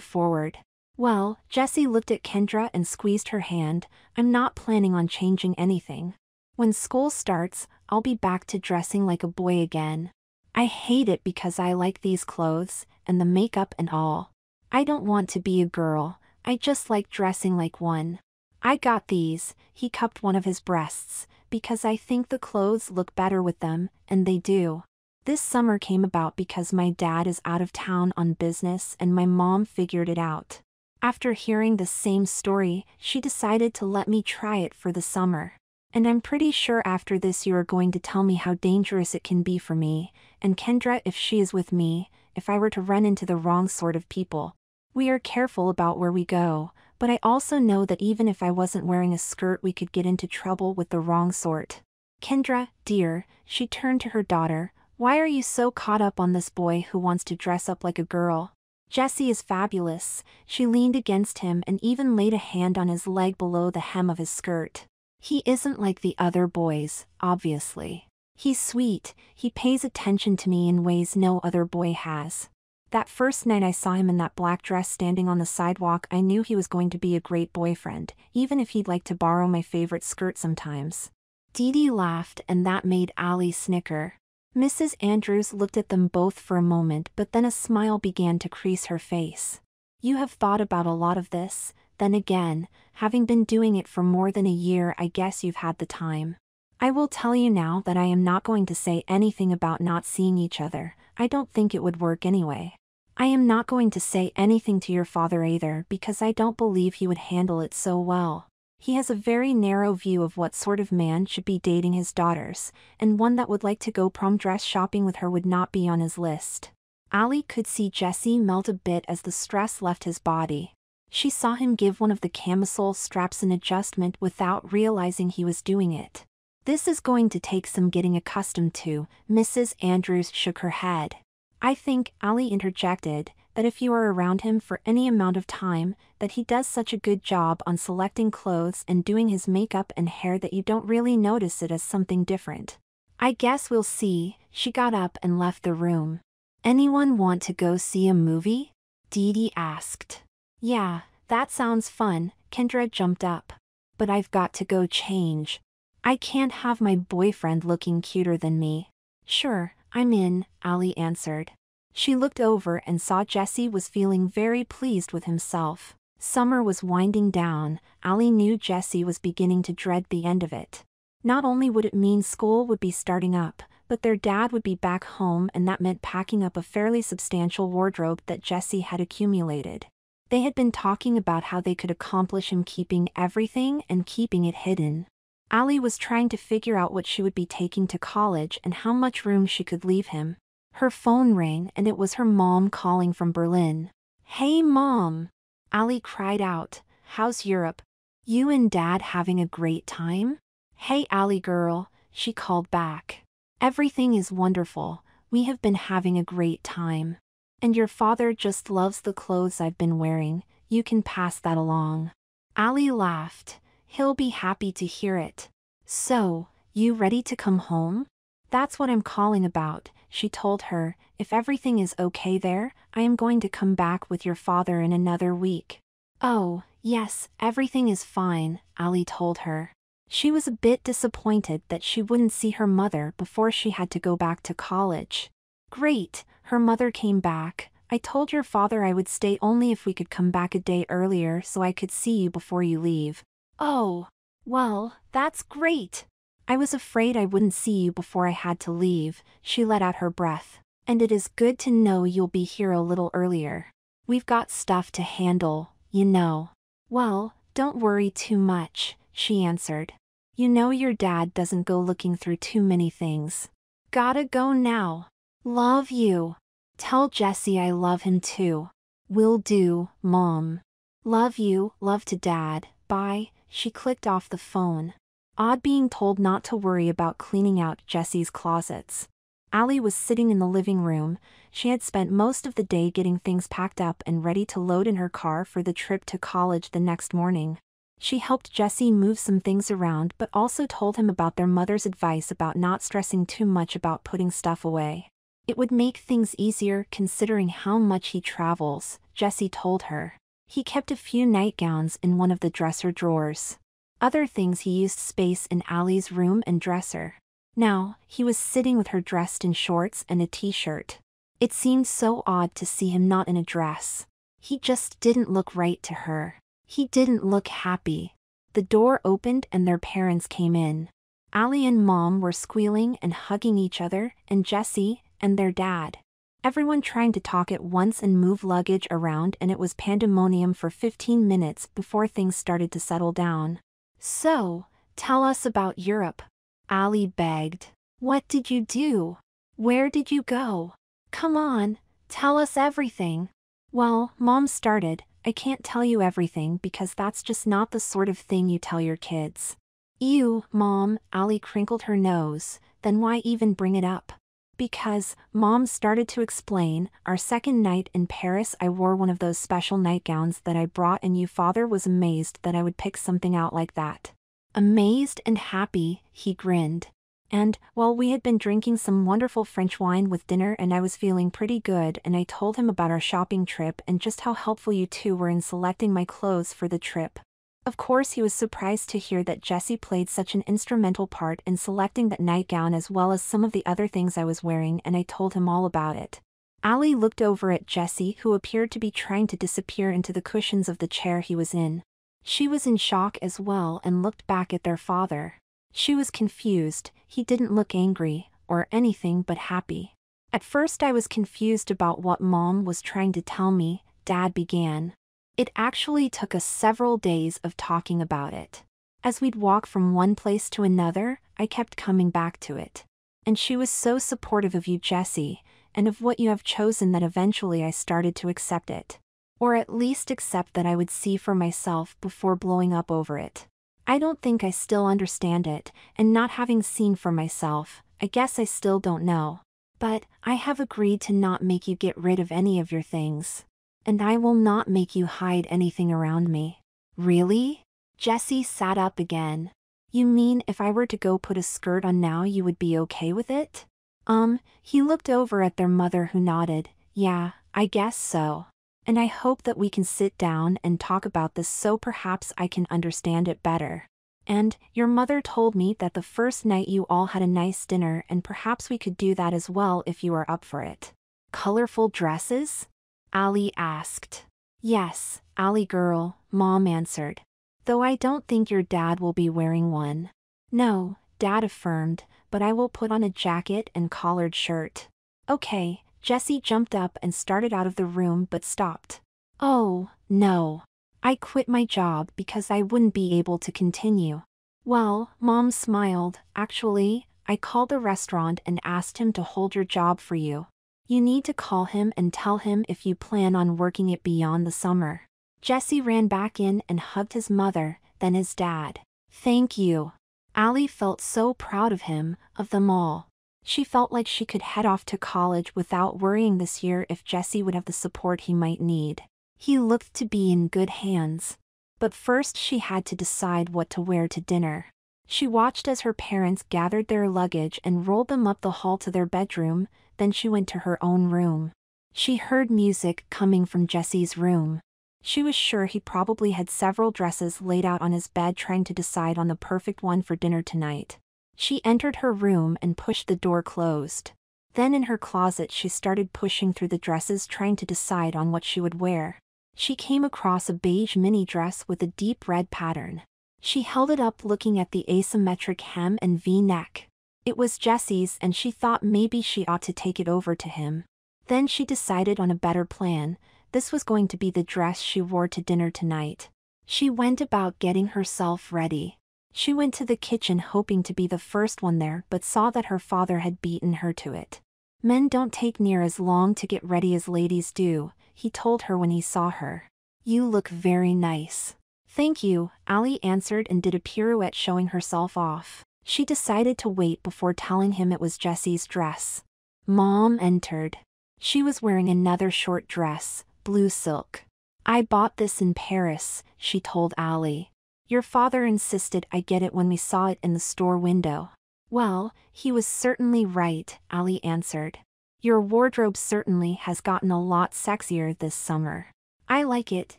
forward? Well, Jessie looked at Kendra and squeezed her hand. I'm not planning on changing anything. When school starts, I'll be back to dressing like a boy again. I hate it because I like these clothes, and the makeup and all. I don't want to be a girl, I just like dressing like one. I got these, he cupped one of his breasts, because I think the clothes look better with them, and they do. This summer came about because my dad is out of town on business and my mom figured it out. After hearing the same story, she decided to let me try it for the summer. And I'm pretty sure after this you are going to tell me how dangerous it can be for me, and Kendra if she is with me, if I were to run into the wrong sort of people. We are careful about where we go, but I also know that even if I wasn't wearing a skirt we could get into trouble with the wrong sort. Kendra, dear, she turned to her daughter, why are you so caught up on this boy who wants to dress up like a girl? Jessie is fabulous, she leaned against him and even laid a hand on his leg below the hem of his skirt. He isn't like the other boys, obviously. He's sweet, he pays attention to me in ways no other boy has. That first night I saw him in that black dress standing on the sidewalk I knew he was going to be a great boyfriend, even if he'd like to borrow my favorite skirt sometimes. Dee Dee laughed and that made Allie snicker. Mrs. Andrews looked at them both for a moment but then a smile began to crease her face. You have thought about a lot of this, then again, having been doing it for more than a year I guess you've had the time. I will tell you now that I am not going to say anything about not seeing each other, I don't think it would work anyway. I am not going to say anything to your father either because I don't believe he would handle it so well. He has a very narrow view of what sort of man should be dating his daughters, and one that would like to go prom dress shopping with her would not be on his list. Allie could see Jesse melt a bit as the stress left his body. She saw him give one of the camisole straps an adjustment without realizing he was doing it. This is going to take some getting accustomed to, Mrs. Andrews shook her head. I think, Ali interjected, that if you are around him for any amount of time, that he does such a good job on selecting clothes and doing his makeup and hair that you don't really notice it as something different. I guess we'll see, she got up and left the room. Anyone want to go see a movie? Dee Dee asked. Yeah, that sounds fun, Kendra jumped up. But I've got to go change. I can't have my boyfriend looking cuter than me. Sure, I'm in, Ali answered. She looked over and saw Jesse was feeling very pleased with himself. Summer was winding down, Ali knew Jesse was beginning to dread the end of it. Not only would it mean school would be starting up, but their dad would be back home and that meant packing up a fairly substantial wardrobe that Jesse had accumulated. They had been talking about how they could accomplish him keeping everything and keeping it hidden. Allie was trying to figure out what she would be taking to college and how much room she could leave him. Her phone rang and it was her mom calling from Berlin. Hey mom! Allie cried out, how's Europe? You and dad having a great time? Hey Allie girl, she called back. Everything is wonderful, we have been having a great time. And your father just loves the clothes I've been wearing, you can pass that along. Ali laughed, he'll be happy to hear it. So, you ready to come home? That's what I'm calling about, she told her, if everything is okay there, I am going to come back with your father in another week. Oh, yes, everything is fine, Ali told her. She was a bit disappointed that she wouldn't see her mother before she had to go back to college. Great, her mother came back. I told your father I would stay only if we could come back a day earlier so I could see you before you leave. Oh, well, that's great, I was afraid I wouldn't see you before I had to leave, she let out her breath. And it is good to know you'll be here a little earlier. We've got stuff to handle, you know. Well, don't worry too much, she answered. You know your dad doesn't go looking through too many things. Gotta go now. Love you. Tell Jesse I love him too. Will do, Mom. Love you, love to Dad, bye. She clicked off the phone. Odd being told not to worry about cleaning out Jesse's closets. Allie was sitting in the living room. She had spent most of the day getting things packed up and ready to load in her car for the trip to college the next morning. She helped Jesse move some things around but also told him about their mother's advice about not stressing too much about putting stuff away. It would make things easier considering how much he travels, Jesse told her. He kept a few nightgowns in one of the dresser drawers. Other things he used space in Allie's room and dresser. Now, he was sitting with her dressed in shorts and a t-shirt. It seemed so odd to see him not in a dress. He just didn't look right to her. He didn't look happy. The door opened and their parents came in. Allie and Mom were squealing and hugging each other, and Jesse, and their dad. Everyone trying to talk at once and move luggage around and it was pandemonium for 15 minutes before things started to settle down. So, tell us about Europe. Ali begged. What did you do? Where did you go? Come on, tell us everything. Well, Mom started, I can't tell you everything because that's just not the sort of thing you tell your kids. Ew, Mom, Ali crinkled her nose, then why even bring it up? Because, Mom started to explain, our second night in Paris I wore one of those special nightgowns that I brought and you father was amazed that I would pick something out like that. Amazed and happy, he grinned. And, while we had been drinking some wonderful French wine with dinner and I was feeling pretty good and I told him about our shopping trip and just how helpful you two were in selecting my clothes for the trip. Of course he was surprised to hear that Jesse played such an instrumental part in selecting that nightgown as well as some of the other things I was wearing and I told him all about it. Allie looked over at Jesse who appeared to be trying to disappear into the cushions of the chair he was in. She was in shock as well and looked back at their father. She was confused, he didn't look angry, or anything but happy. At first I was confused about what mom was trying to tell me, dad began. It actually took us several days of talking about it. As we'd walk from one place to another, I kept coming back to it. And she was so supportive of you, Jesse, and of what you have chosen that eventually I started to accept it. Or at least accept that I would see for myself before blowing up over it. I don't think I still understand it, and not having seen for myself, I guess I still don't know. But, I have agreed to not make you get rid of any of your things and I will not make you hide anything around me. Really? Jesse sat up again. You mean if I were to go put a skirt on now you would be okay with it? Um, he looked over at their mother who nodded, yeah, I guess so. And I hope that we can sit down and talk about this so perhaps I can understand it better. And, your mother told me that the first night you all had a nice dinner and perhaps we could do that as well if you are up for it. Colorful dresses? Allie asked. Yes, Ali girl, Mom answered. Though I don't think your dad will be wearing one. No, Dad affirmed, but I will put on a jacket and collared shirt. Okay, Jesse jumped up and started out of the room but stopped. Oh, no. I quit my job because I wouldn't be able to continue. Well, Mom smiled, actually, I called the restaurant and asked him to hold your job for you. You need to call him and tell him if you plan on working it beyond the summer. Jesse ran back in and hugged his mother, then his dad. Thank you. Allie felt so proud of him, of them all. She felt like she could head off to college without worrying this year if Jesse would have the support he might need. He looked to be in good hands. But first she had to decide what to wear to dinner. She watched as her parents gathered their luggage and rolled them up the hall to their bedroom, then she went to her own room. She heard music coming from Jesse's room. She was sure he probably had several dresses laid out on his bed trying to decide on the perfect one for dinner tonight. She entered her room and pushed the door closed. Then in her closet she started pushing through the dresses trying to decide on what she would wear. She came across a beige mini dress with a deep red pattern. She held it up looking at the asymmetric hem and v-neck. It was Jesse's and she thought maybe she ought to take it over to him. Then she decided on a better plan, this was going to be the dress she wore to dinner tonight. She went about getting herself ready. She went to the kitchen hoping to be the first one there but saw that her father had beaten her to it. Men don't take near as long to get ready as ladies do, he told her when he saw her. You look very nice. Thank you, Ali answered and did a pirouette showing herself off. She decided to wait before telling him it was Jesse's dress. Mom entered. She was wearing another short dress, blue silk. I bought this in Paris, she told Allie. Your father insisted I get it when we saw it in the store window. Well, he was certainly right, Allie answered. Your wardrobe certainly has gotten a lot sexier this summer. I like it,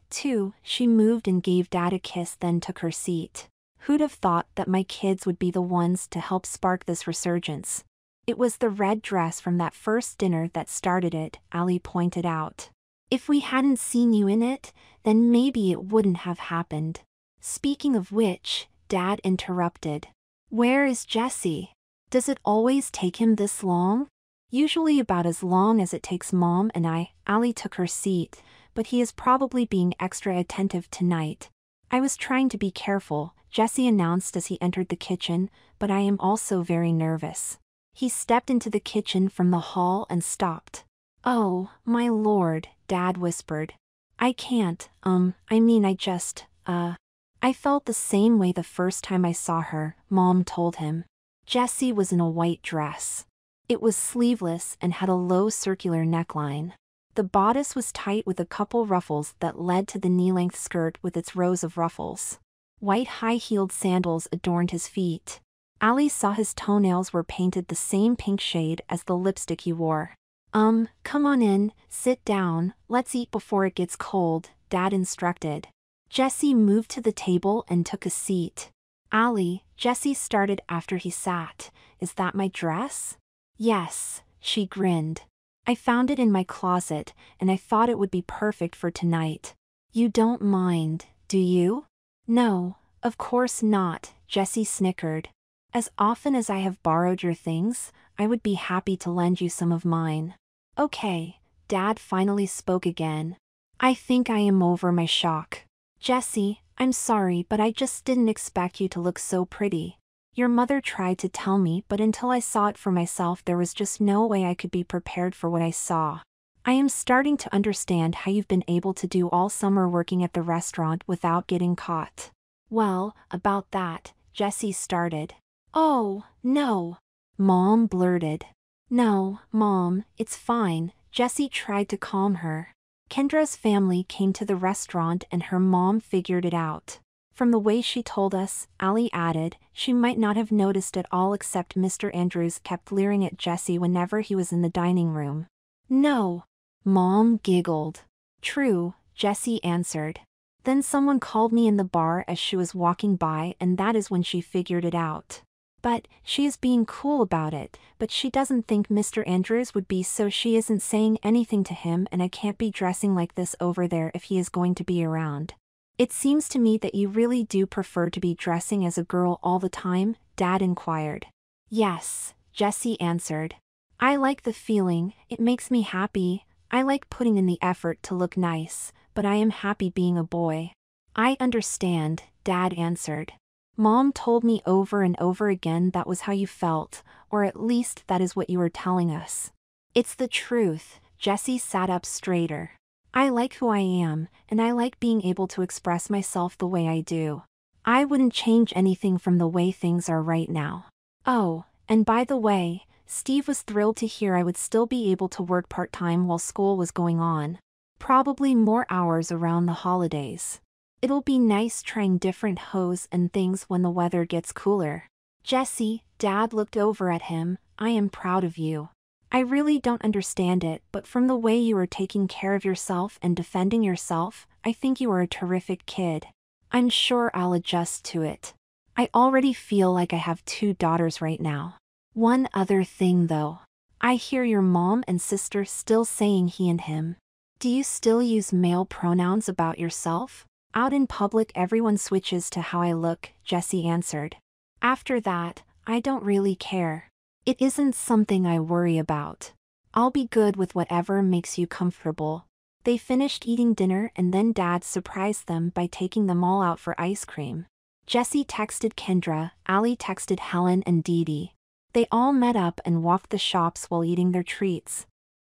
too, she moved and gave Dad a kiss then took her seat. Who'd have thought that my kids would be the ones to help spark this resurgence? It was the red dress from that first dinner that started it, Ali pointed out. If we hadn't seen you in it, then maybe it wouldn't have happened. Speaking of which, Dad interrupted. Where is Jesse? Does it always take him this long? Usually about as long as it takes Mom and I, Ali took her seat, but he is probably being extra attentive tonight. I was trying to be careful, Jesse announced as he entered the kitchen, but I am also very nervous. He stepped into the kitchen from the hall and stopped. Oh, my lord, Dad whispered. I can't, um, I mean I just, uh. I felt the same way the first time I saw her, Mom told him. Jessie was in a white dress. It was sleeveless and had a low circular neckline. The bodice was tight with a couple ruffles that led to the knee-length skirt with its rows of ruffles. White high-heeled sandals adorned his feet. Ali saw his toenails were painted the same pink shade as the lipstick he wore. Um, come on in, sit down, let's eat before it gets cold, Dad instructed. Jesse moved to the table and took a seat. Ali, Jesse started after he sat, is that my dress? Yes, she grinned. I found it in my closet, and I thought it would be perfect for tonight. You don't mind, do you? No, of course not, Jessie snickered. As often as I have borrowed your things, I would be happy to lend you some of mine. Okay, Dad finally spoke again. I think I am over my shock. Jessie, I'm sorry but I just didn't expect you to look so pretty. Your mother tried to tell me but until I saw it for myself there was just no way I could be prepared for what I saw. I am starting to understand how you've been able to do all summer working at the restaurant without getting caught. Well, about that, Jessie started. Oh, no. Mom blurted. No, Mom, it's fine, Jessie tried to calm her. Kendra's family came to the restaurant and her mom figured it out. From the way she told us, Ali added, she might not have noticed at all except Mr. Andrews kept leering at Jesse whenever he was in the dining room. No. Mom giggled. True, Jesse answered. Then someone called me in the bar as she was walking by and that is when she figured it out. But, she is being cool about it, but she doesn't think Mr. Andrews would be so she isn't saying anything to him and I can't be dressing like this over there if he is going to be around. It seems to me that you really do prefer to be dressing as a girl all the time, Dad inquired. Yes, Jessie answered. I like the feeling, it makes me happy, I like putting in the effort to look nice, but I am happy being a boy. I understand, Dad answered. Mom told me over and over again that was how you felt, or at least that is what you were telling us. It's the truth, Jessie sat up straighter. I like who I am, and I like being able to express myself the way I do. I wouldn't change anything from the way things are right now. Oh, and by the way, Steve was thrilled to hear I would still be able to work part-time while school was going on. Probably more hours around the holidays. It'll be nice trying different hose and things when the weather gets cooler. Jesse, Dad looked over at him, I am proud of you. I really don't understand it, but from the way you are taking care of yourself and defending yourself, I think you are a terrific kid. I'm sure I'll adjust to it. I already feel like I have two daughters right now. One other thing though. I hear your mom and sister still saying he and him. Do you still use male pronouns about yourself? Out in public everyone switches to how I look, Jesse answered. After that, I don't really care. It isn't something I worry about. I'll be good with whatever makes you comfortable. They finished eating dinner and then Dad surprised them by taking them all out for ice cream. Jesse texted Kendra, Allie texted Helen and Dee Dee. They all met up and walked the shops while eating their treats.